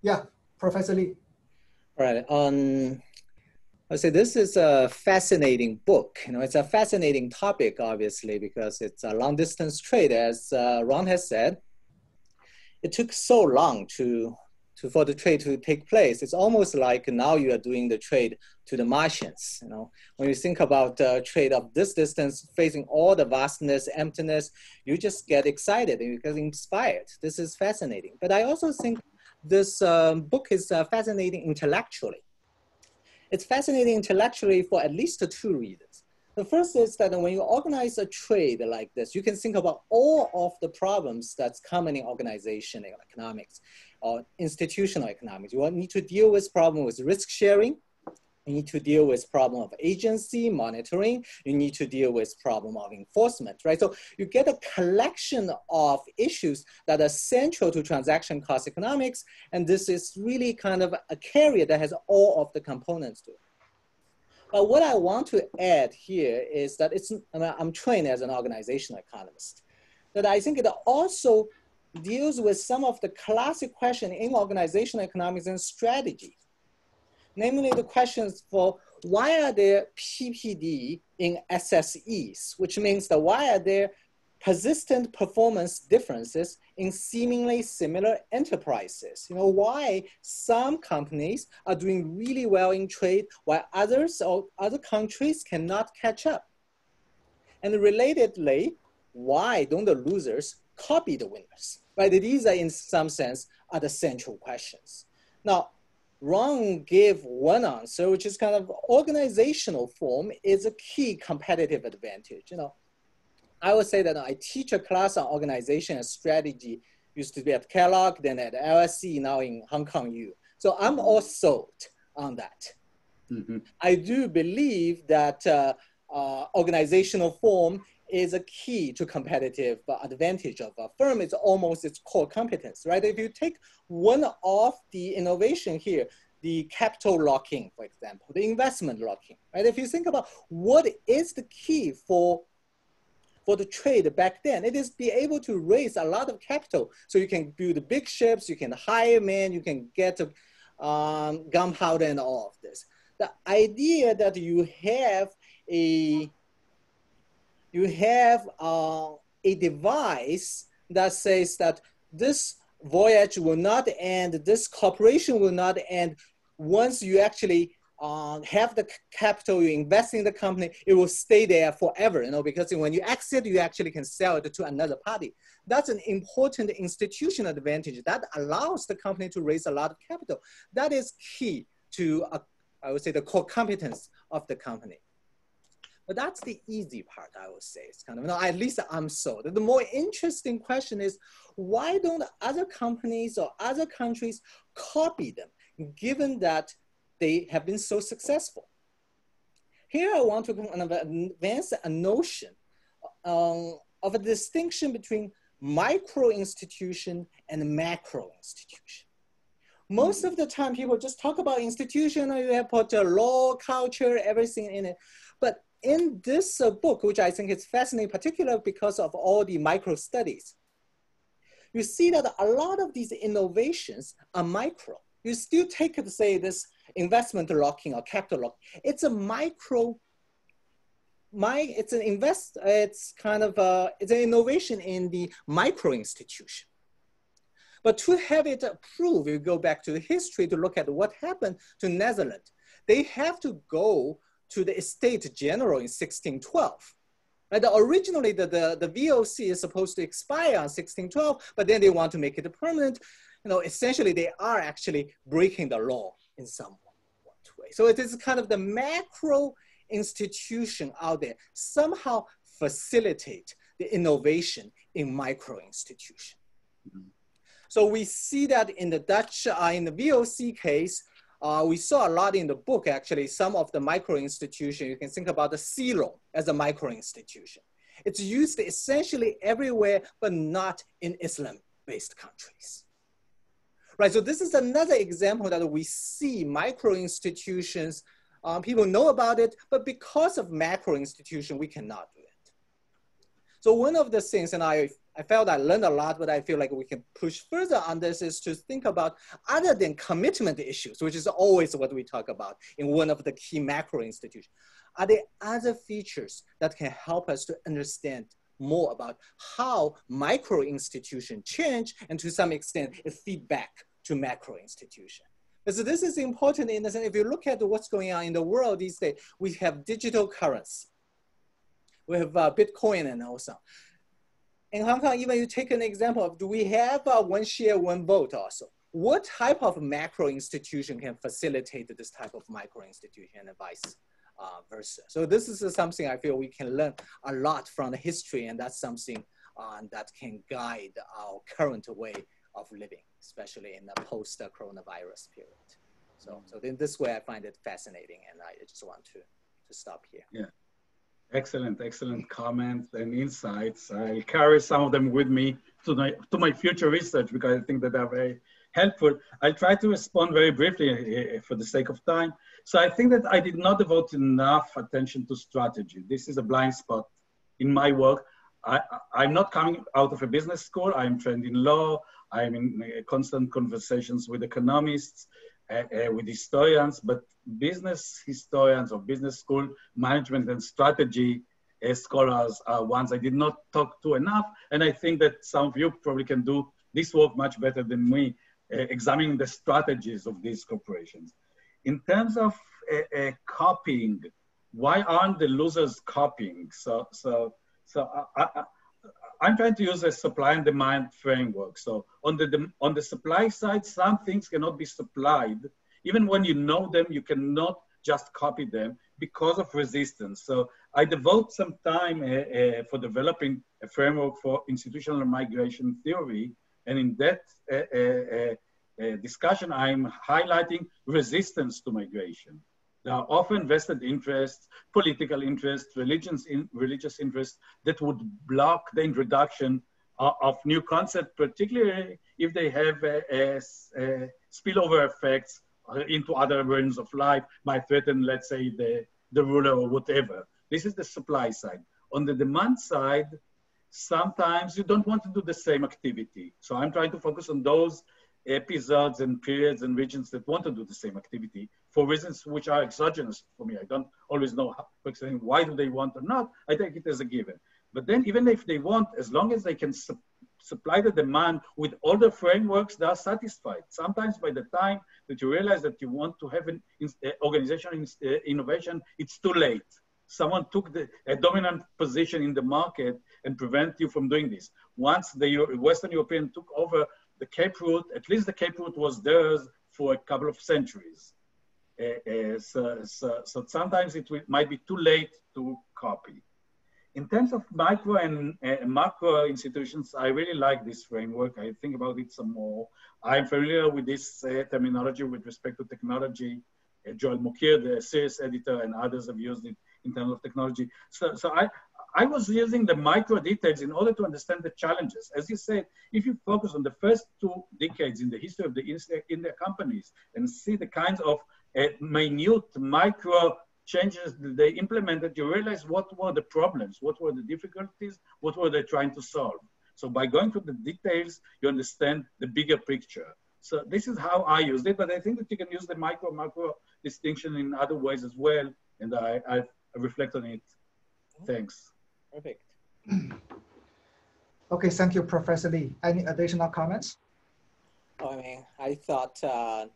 Yeah, Professor Li. All right, um, I say this is a fascinating book. You know, it's a fascinating topic, obviously, because it's a long distance trade, as uh, Ron has said. It took so long to to, for the trade to take place. It's almost like now you are doing the trade to the Martians. You know, when you think about uh, trade of this distance, facing all the vastness, emptiness, you just get excited and you get inspired. This is fascinating. But I also think this um, book is uh, fascinating intellectually. It's fascinating intellectually for at least two reasons. The first is that when you organize a trade like this, you can think about all of the problems that's common in organization and economics or institutional economics. You need to deal with problem with risk sharing. You need to deal with problem of agency, monitoring. You need to deal with problem of enforcement, right? So you get a collection of issues that are central to transaction cost economics. And this is really kind of a carrier that has all of the components to it. But what I want to add here is that it's, I'm trained as an organizational economist, that I think it also deals with some of the classic questions in organizational economics and strategy. Namely the questions for why are there PPD in SSEs, which means that why are there persistent performance differences in seemingly similar enterprises. You know, why some companies are doing really well in trade while others or other countries cannot catch up. And relatedly, why don't the losers copy the winners? Right, these are in some sense are the central questions. Now, Ron gave one answer, which is kind of organizational form is a key competitive advantage. You know, I would say that I teach a class on organization and strategy, used to be at Kellogg, then at LSE, now in Hong Kong U. So I'm all sold on that. Mm-hmm. I do believe that uh, uh, organizational form is a key to competitive advantage of a firm. It's almost its core competence, right? If you take one of the innovation here, the capital locking, for example, the investment locking, right? If you think about what is the key for for the trade back then. It is be able to raise a lot of capital. So you can build big ships, you can hire men, you can get um, gunpowder and all of this. The idea that you have a, you have uh, a device that says that this voyage will not end, this cooperation will not end once you actually uh, have the capital, you invest in the company, it will stay there forever, you know, because when you exit, you actually can sell it to another party. That's an important institutional advantage that allows the company to raise a lot of capital. That is key to, uh, I would say, the core competence of the company. But that's the easy part, I would say. It's kind of, know, at least I'm sold. The more interesting question is, why don't other companies or other countries copy them, given that they have been so successful? Here I want to advance a notion um, of a distinction between micro institution and macro institution. Most of the time, people just talk about institution, you have put a law, culture, everything in it. But in this uh, book, which I think is fascinating, particularly because of all the micro studies, you see that a lot of these innovations are micro. You still take, say, this investment locking or capital lock. It's a micro, my, it's an invest, it's kind of, a, it's an innovation in the micro institution. But to have it approved, you go back to the history to look at what happened to Netherlands. They have to go to the Estate General in 1612. Right? Originally, the, the, the VOC is supposed to expire on 1612, but then they want to make it permanent. You know, essentially, they are actually breaking the law in some way. So it is kind of the macro institution out there somehow facilitate the innovation in micro institution. Mm -hmm. So we see that in the Dutch, uh, in the VOC case, uh, we saw a lot in the book, actually, some of the micro institution, you can think about the CELO as a micro institution. It's used essentially everywhere, but not in Islam-based countries. Right, so this is another example that we see micro institutions, um, people know about it, but because of macro institution, we cannot do it. So one of the things, and I I felt I learned a lot, but I feel like we can push further on this is to think about other than commitment issues, which is always what we talk about in one of the key macro institutions. Are there other features that can help us to understand more about how micro institution change and to some extent it feedback to macro institution? So this is important in the sense, if you look at what's going on in the world these days, we have digital currency. We have uh, Bitcoin and also in Hong Kong, even you take an example of, do we have one share, one vote also? What type of macro institution can facilitate this type of micro institution and vice uh, versa? So this is something I feel we can learn a lot from the history and that's something uh, that can guide our current way of living, especially in the post-coronavirus period. So, so in this way, I find it fascinating and I just want to, to stop here. Yeah. Excellent, excellent comments and insights. I'll carry some of them with me to my, to my future research because I think that they're very helpful. I'll try to respond very briefly eh, for the sake of time. So I think that I did not devote enough attention to strategy. This is a blind spot in my work. I, am not coming out of a business school. I'm trained in law. I'm in eh, constant conversations with economists with historians, but business historians or business school management and strategy uh, scholars are ones I did not talk to enough. And I think that some of you probably can do this work much better than me, uh, examining the strategies of these corporations. In terms of uh, uh, copying, why aren't the losers copying? So, so, so I, I, I'm trying to use a supply and demand framework. So on the, on the supply side, some things cannot be supplied. Even when you know them, you cannot just copy them because of resistance. So I devote some time uh, uh, for developing a framework for institutional migration theory. And in that uh, discussion, I'm highlighting resistance to migration. There are often vested interests, political interests, religions in, religious interests that would block the introduction of, of new concepts, particularly if they have spillover effects uh, into other realms of life, might threaten, let's say, the, the ruler or whatever. This is the supply side. On the demand side, sometimes you don't want to do the same activity. So I'm trying to focus on those episodes and periods and regions that want to do the same activity for reasons which are exogenous for me. I don't always know how, why do they want or not. I take it as a given. But then even if they want, as long as they can su supply the demand with all the frameworks they are satisfied. Sometimes by the time that you realize that you want to have an uh, organizational uh, innovation, it's too late. Someone took the, a dominant position in the market and prevent you from doing this. Once the Western European took over the Cape route, at least the Cape route was theirs for a couple of centuries. Uh, so, so, so, sometimes it might be too late to copy. In terms of micro and uh, macro institutions, I really like this framework. I think about it some more. I'm familiar with this uh, terminology with respect to technology. Joel Mokyr, the series editor, and others have used it in terms of technology. So, so I, I was using the micro details in order to understand the challenges. As you said, if you focus on the first two decades in the history of the India companies and see the kinds of uh, minute micro changes they implemented, you realize what were the problems, what were the difficulties, what were they trying to solve. So by going to the details, you understand the bigger picture. So this is how I used it, but I think that you can use the micro macro distinction in other ways as well, and I, I reflect on it. Thanks. Perfect. Okay, thank you, Professor Li. Any additional comments? Oh, I mean, I thought uh,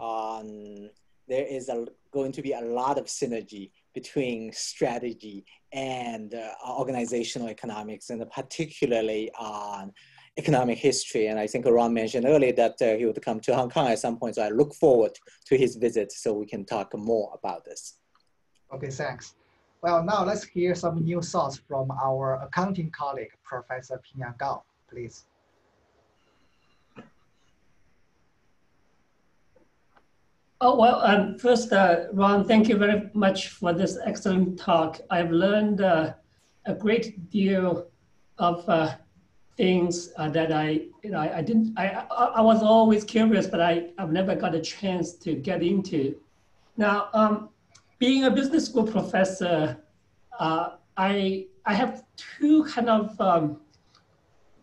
um, there is a, going to be a lot of synergy between strategy and uh, organizational economics, and particularly on economic history. And I think Ron mentioned earlier that uh, he would come to Hong Kong at some point. So I look forward to his visit so we can talk more about this. Okay, thanks. Well, now let's hear some new thoughts from our accounting colleague, Professor Pingyang Gao, please. Oh, well, um, first, uh, Ron, thank you very much for this excellent talk. I've learned uh, a great deal of uh, things uh, that I, you know, I, I didn't, I, I, I, was always curious, but I, I've never got a chance to get into. Now, um, being a business school professor, uh, I, I have two kind of um,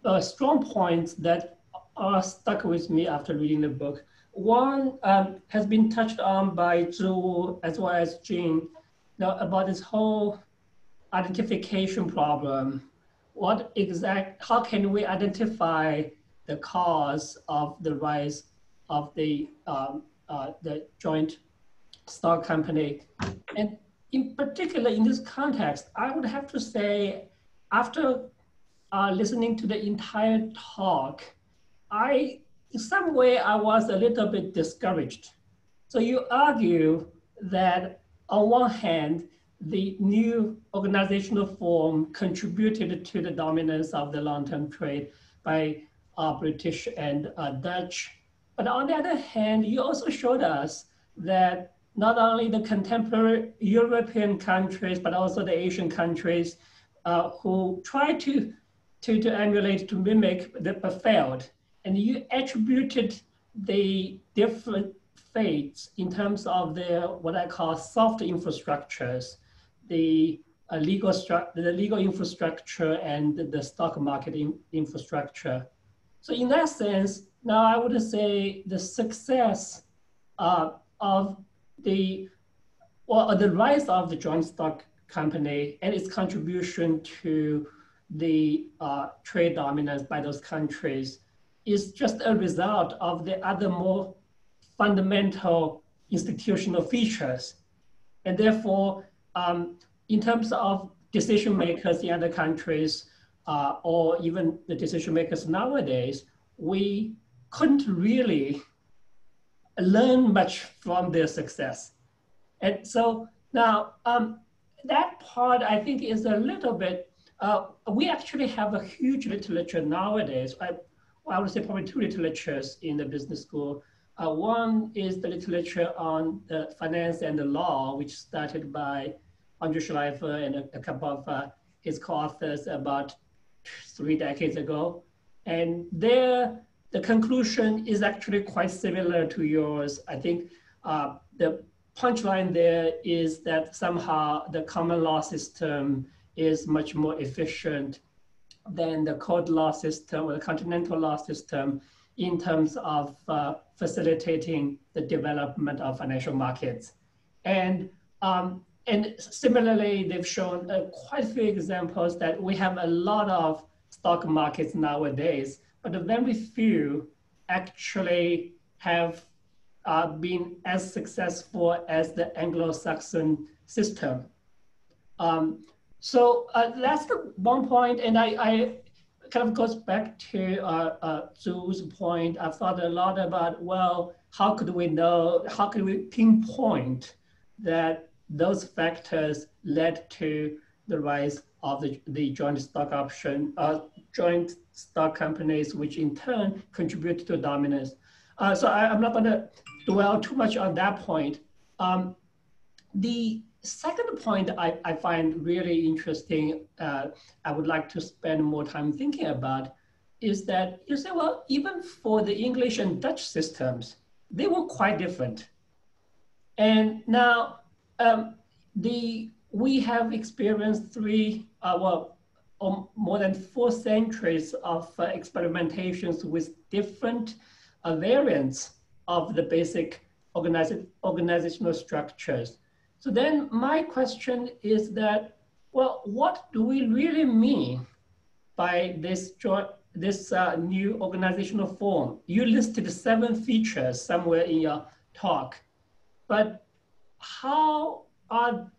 uh, strong points that are stuck with me after reading the book. One um, has been touched on by Zhu as well as Jean now about this whole identification problem. What exact, how can we identify the cause of the rise of the, um, uh, the joint stock company? And in particular, in this context, I would have to say, after uh, listening to the entire talk, I in some way, I was a little bit discouraged. So you argue that on one hand, the new organizational form contributed to the dominance of the long-term trade by uh, British and uh, Dutch. But on the other hand, you also showed us that not only the contemporary European countries, but also the Asian countries uh, who tried to, to, to emulate, to mimic, but failed and you attributed the different fates in terms of their what I call soft infrastructures, the uh, legal the legal infrastructure and the stock market in- infrastructure. So in that sense, now I would say the success uh, of the or the rise of the joint stock company and its contribution to the uh, trade dominance by those countries is just a result of the other more fundamental institutional features. And therefore, um, in terms of decision makers in other countries, uh, or even the decision makers nowadays, we couldn't really learn much from their success. And so now um, that part I think is a little bit, uh, we actually have a huge literature nowadays. I, I would say probably two literatures in the business school. Uh, one is the literature on the finance and the law, which started by Andrew Shleifer and a, a couple of uh, his co-authors about three decades ago. And there, the conclusion is actually quite similar to yours. I think uh, the punchline there is that somehow the common law system is much more efficient than the code law system or the continental law system in terms of uh, facilitating the development of financial markets. And, um, and similarly, they've shown uh, quite a few examples that we have a lot of stock markets nowadays, but the very few actually have uh, been as successful as the Anglo-Saxon system. Um, so uh, that's the one point, and I, I kind of goes back to uh, uh, Zhu's point. I've thought a lot about, well, how could we know, how could we pinpoint that those factors led to the rise of the, the joint stock option, uh, joint stock companies, which in turn contribute to dominance. Uh, so I, am not going to dwell too much on that point. Um, the second point I, I find really interesting, uh, I would like to spend more time thinking about, is that you say, well, even for the English and Dutch systems, they were quite different. And now um, the we have experienced three, uh, well, um, more than four centuries of uh, experimentations with different uh, variants of the basic organiz organizational structures. So then my question is that, well, what do we really mean by this, this uh, new organizational form? You listed seven features somewhere in your talk, but how are,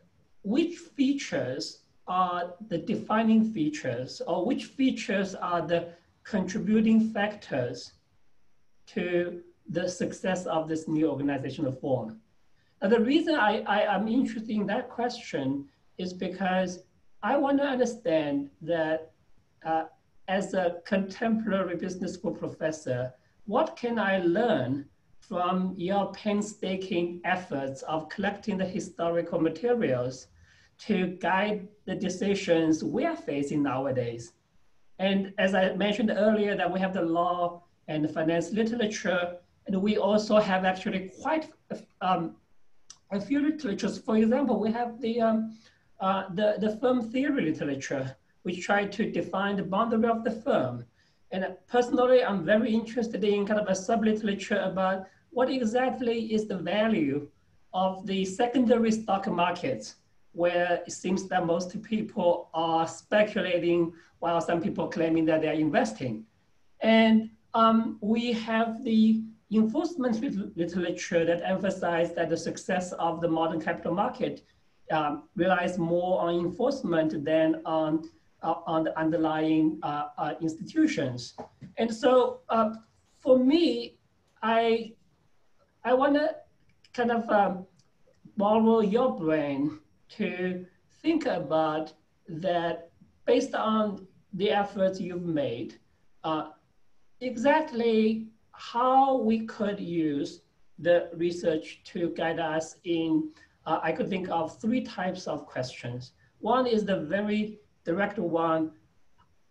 which features are the defining features or which features are the contributing factors to the success of this new organizational form? And the reason I, I, am interested in that question is because I want to understand that uh, as a contemporary business school professor, what can I learn from your painstaking efforts of collecting the historical materials to guide the decisions we are facing nowadays? And as I mentioned earlier, that we have the law and the finance literature, and we also have actually quite um, a few literatures. For example, we have the, um, uh, the, the firm theory literature, which try to define the boundary of the firm. And personally, I'm very interested in kind of a sub-literature about what exactly is the value of the secondary stock markets, where it seems that most people are speculating while some people claiming that they're investing. And um, we have the enforcement literature that emphasize that the success of the modern capital market um, relies more on enforcement than on, uh, on the underlying uh, uh, institutions. And so uh, for me, I, I want to kind of um, borrow your brain to think about that based on the efforts you've made, uh, exactly how we could use the research to guide us in, uh, I could think of three types of questions. One is the very direct one,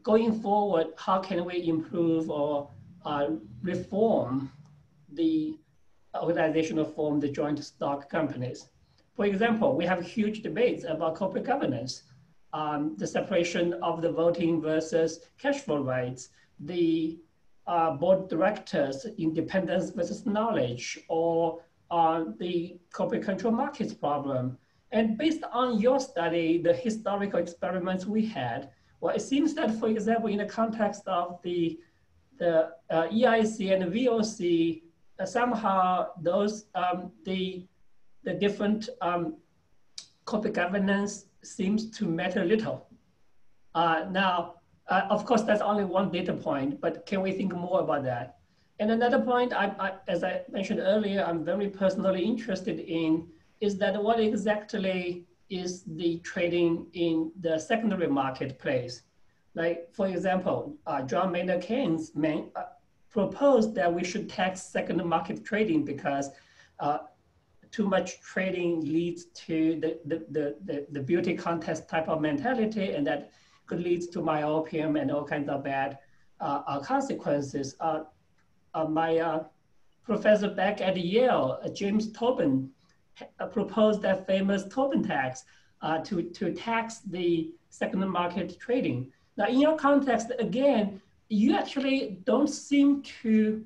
going forward, how can we improve or uh, reform the organizational form, the joint stock companies? For example, we have huge debates about corporate governance, um, the separation of the voting versus cash flow rights, the uh, board directors, independence versus knowledge, or uh, the corporate control markets problem. And based on your study, the historical experiments we had, well, it seems that, for example, in the context of the, the uh, EIC and the VOC, uh, somehow those, um, the, the different um, corporate governance seems to matter little. Uh, now, uh, of course, that's only one data point, but can we think more about that? And another point, I, I, as I mentioned earlier, I'm very personally interested in is that what exactly is the trading in the secondary marketplace? Like, for example, uh, John Maynard Keynes main, uh, proposed that we should tax secondary market trading because uh, too much trading leads to the, the, the, the, the beauty contest type of mentality and that could lead to myopia and all kinds of bad uh, uh consequences. Uh, uh, my professor back at Yale, James Tobin, proposed that famous Tobin tax to, to tax the second market trading. Now, in your context, again, you actually don't seem to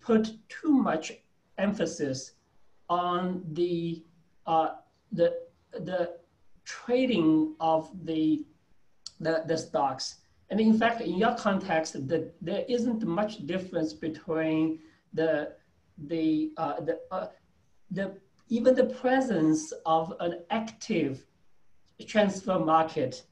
put too much emphasis on the uh, the the trading of the the, the stocks. And in fact, in your context, that there isn't much difference between the the uh, the uh, the even the presence of an active transfer market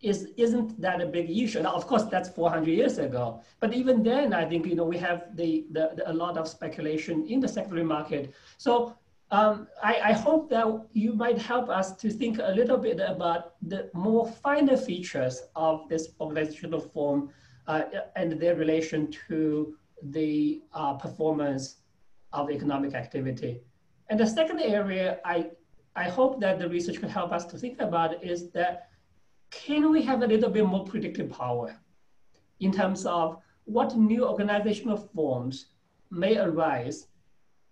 is isn't that a big issue. Now, of course, that's 400 years ago. But even then, I think you know we have the, the, the a lot of speculation in the secondary market. So um, I, I, hope that you might help us to think a little bit about the more finer features of this organizational form uh, and their relation to the uh, performance of economic activity. And the second area I, I hope that the research can help us to think about is that can we have a little bit more predictive power in terms of what new organizational forms may arise?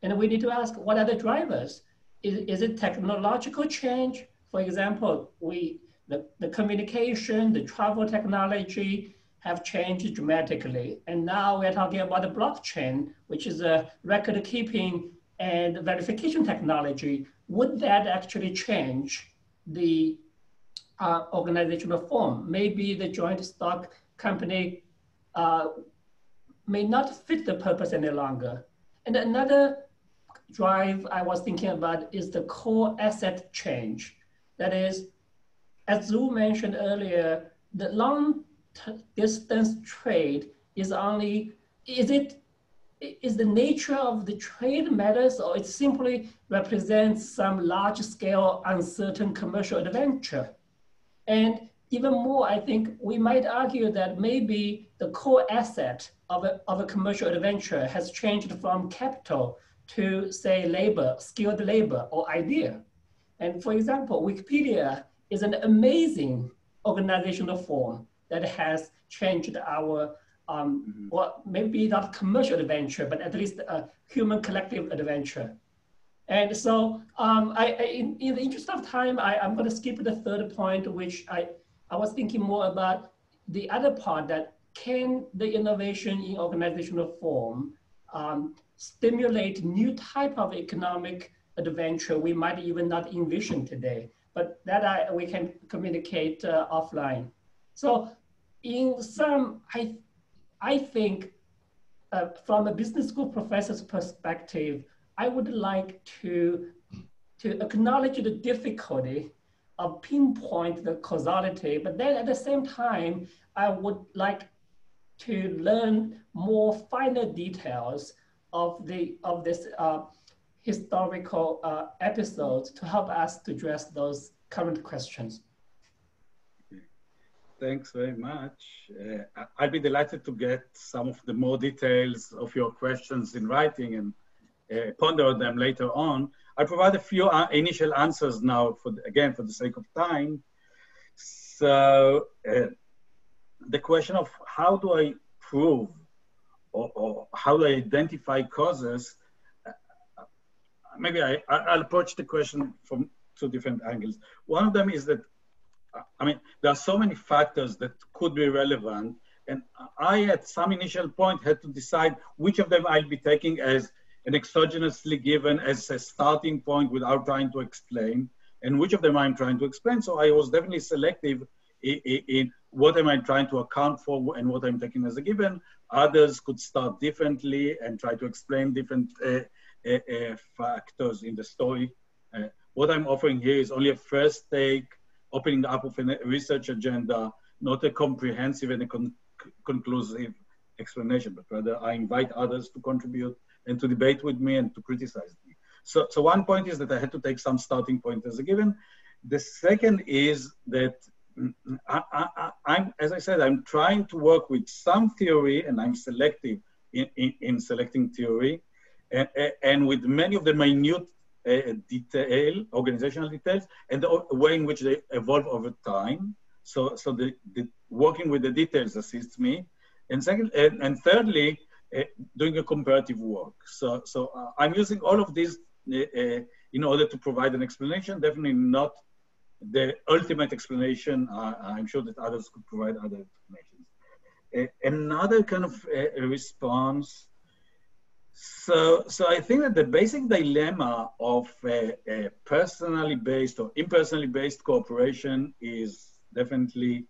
And we need to ask what are the drivers? Is, is it technological change? For example, we the, the communication, the travel technology have changed dramatically. And now we're talking about the blockchain, which is a record keeping and verification technology. Would that actually change the uh, organizational form. Maybe the joint stock company uh, may not fit the purpose any longer. And another drive I was thinking about is the core asset change. That is, as Zhu mentioned earlier, the long distance trade is only, is it, is the nature of the trade matters or it simply represents some large scale uncertain commercial adventure? And even more, I think we might argue that maybe the core asset of a, of a commercial adventure has changed from capital to say labor, skilled labor or idea. And for example, Wikipedia is an amazing organizational form that has changed our, um, well, maybe not commercial adventure, but at least a human collective adventure. And so um, I, I, in, in, the interest of time, I, am going to skip the third point, which I, I was thinking more about the other part that can the innovation in organizational form um, stimulate new type of economic adventure we might even not envision today, but that I, we can communicate uh, offline. So in some, I, I think uh, from a business school professor's perspective, I would like to, to acknowledge the difficulty of pinpoint the causality, but then at the same time, I would like to learn more finer details of the of this uh, historical uh, episodes to help us to address those current questions. Thanks very much. Uh, I'd be delighted to get some of the more details of your questions in writing and ponder them later on. I provide a few uh, initial answers now, for again, for the sake of time. So uh, the question of how do I prove or, or how do I identify causes, uh, maybe I, I'll approach the question from two different angles. One of them is that, I mean, there are so many factors that could be relevant and I, at some initial point, had to decide which of them I'll be taking as and exogenously given as a starting point without trying to explain, and which of them I'm trying to explain. So I was definitely selective in, in, what am I trying to account for and what I'm taking as a given. Others could start differently and try to explain different uh, uh, uh, factors in the story. Uh, what I'm offering here is only a first take, opening up of a research agenda, not a comprehensive and a con conclusive explanation, but rather I invite others to contribute and to debate with me and to criticize me. So, so one point is that I had to take some starting point as a given. The second is that mm, I, am as I said, I'm trying to work with some theory and I'm selective in, in, in selecting theory and, and with many of the minute uh, detail, organizational details, and the way in which they evolve over time. So, so the, the working with the details assists me. And second, and, and thirdly, doing a comparative work. So, so uh, I'm using all of these uh, in order to provide an explanation, definitely not the ultimate explanation. I'm sure that others could provide other explanations. another kind of response so, so I think that the basic dilemma of a, a, personally based or impersonally based cooperation is definitely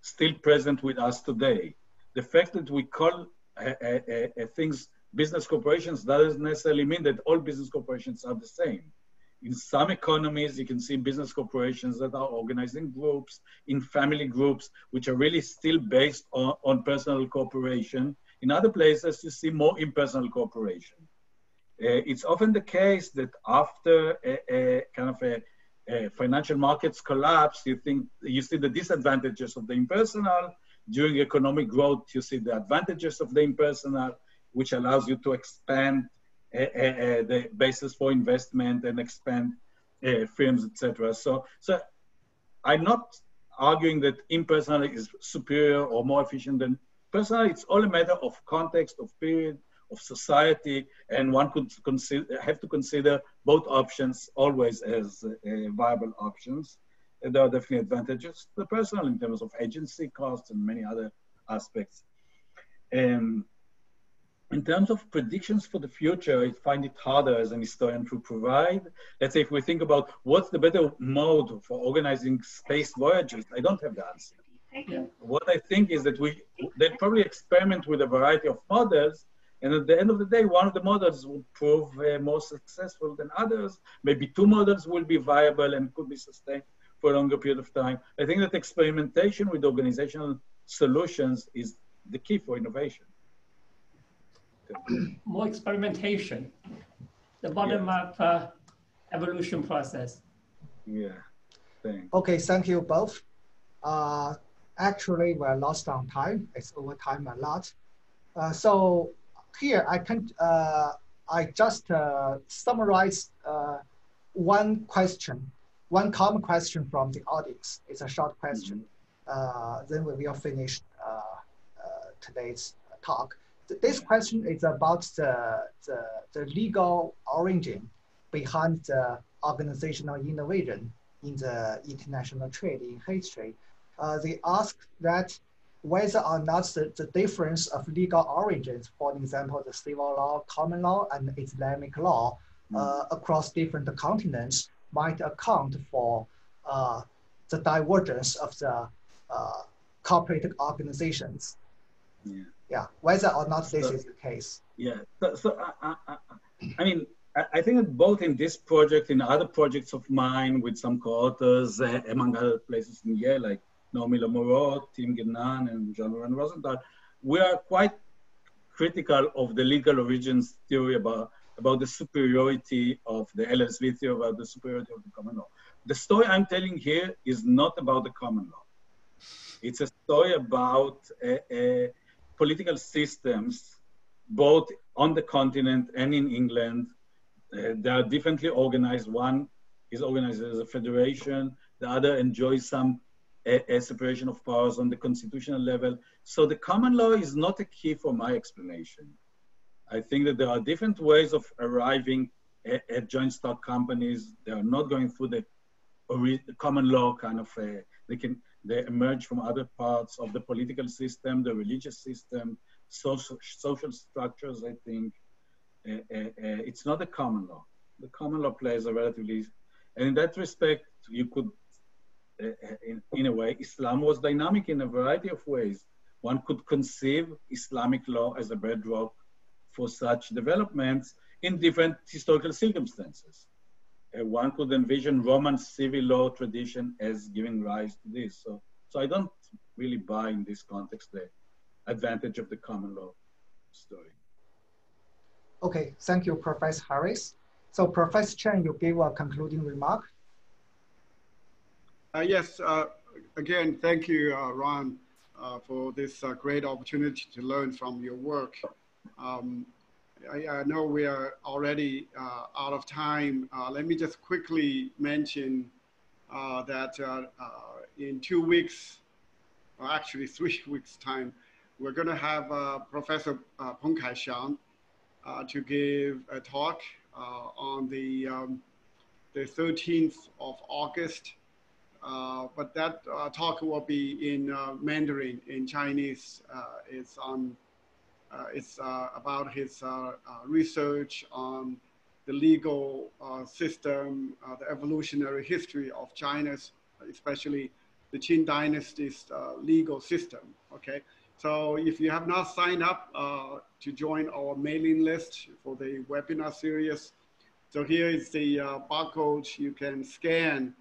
still present with us today. The fact that we call uh, uh, uh, Uh, uh, uh, things business corporations doesn't necessarily mean that all business corporations are the same. In some economies, you can see business corporations that are organizing groups, in family groups, which are really still based on, on personal cooperation. In other places, you see more impersonal cooperation. Uh, it's often the case that after a, a kind of a, a, financial markets collapse, you think you see the disadvantages of the impersonal. During economic growth, you see the advantages of the impersonal, which allows you to expand uh, uh, the basis for investment and expand uh, firms, etc. So, so I'm not arguing that impersonal is superior or more efficient than personal. It's all a matter of context, of period, of society, and one could consider, have to consider both options always as viable options. And there are definitely advantages to the personal in terms of agency costs and many other aspects. Um, in terms of predictions for the future, I find it harder as an historian to provide. Let's say if we think about what's the better mode for organizing space voyages, I don't have the answer. Yeah. What I think is that we they probably experiment with a variety of models, and at the end of the day, one of the models will prove uh, more successful than others. Maybe two models will be viable and could be sustained for a longer period of time. I think that experimentation with organizational solutions is the key for innovation. (clears throat) More experimentation, the bottom-up yeah. uh, evolution process. Yeah, thanks. Okay, thank you both. Uh, actually, we're lost on time. It's over time a lot. Uh, so here I can uh, I just uh, summarize uh, one question, one common question from the audience. It's a short question. Mm-hmm. then we will finish today's talk. This question is about the, the, the legal origin behind the organizational innovation in the international trade in history. Uh, they ask that whether or not the, the difference of legal origins, for example, the civil law, common law, and Islamic law uh, mm. across different continents might account for uh, the divergence of the uh, corporate organizations. Yeah. yeah, whether or not this so, is the case. Yeah, so, so I, I, I mean, I think that both in this project, in other projects of mine with some co-authors, uh, among other places in Yale, like Naomi Lamoreaux, Tim Guinnane, and Jean-Laurent Rosenthal, we are quite critical of the legal origins theory about, about the superiority of the LSV theory, about the superiority of the common law. The story I'm telling here is not about the common law. It's a story about uh, uh, political systems, both on the continent and in England. Uh, they are differently organized. One is organized as a federation. The other enjoys some separation of powers on the constitutional level. So the common law is not a key for my explanation. I think that there are different ways of arriving at, at joint stock companies. They are not going through the, common law kind of, a, they can, they emerge from other parts of the political system, the religious system, social, social structures, I think. Uh, uh, uh, it's not a common law. The common law plays a relatively, and in that respect, you could uh, in, in a way, Islam was dynamic in a variety of ways. One could conceive Islamic law as a bedrock for such developments in different historical circumstances. Uh, one could envision Roman civil law tradition as giving rise to this. So, so I don't really buy in this context the advantage of the common law story. Okay, thank you, Professor Harris. So Professor Chen, you give a concluding remark. Uh, yes, uh, again, thank you, uh, Ron, for this great opportunity to learn from your work. Um, I, I, know we are already out of time. let me just quickly mention that in two weeks, or actually (laughs) three weeks time, we're going to have uh, Professor uh, Peng Kai-Xiang uh, to give a talk on the, um, the 13th of August uh, but that uh, talk will be in uh, Mandarin, in Chinese. it's on, it's about his research on the legal system, the evolutionary history of China's, especially the Qin Dynasty's uh, legal system. Okay, so if you have not signed up uh, to join our mailing list for the webinar series, so here is the uh, barcode you can scan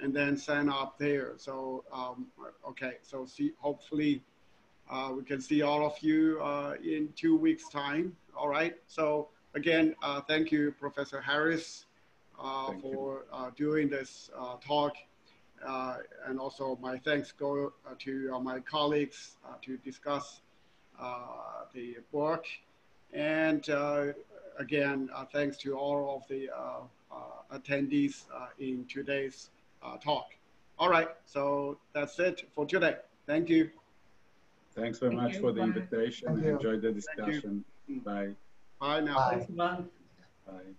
and then sign up there. So um, okay, so see, hopefully uh, we can see all of you uh, in two weeks time. All right. So again, uh, thank you, Professor Harris, uh, for uh, doing this uh, talk. and also my thanks go to my colleagues to discuss the book. And again, thanks to all of the attendees in today's talk. All right, so that's it for today. Thank you. Thanks very Thank much you. for the Bye. invitation. Enjoy the discussion. Bye. Bye now. Bye. Bye. Bye.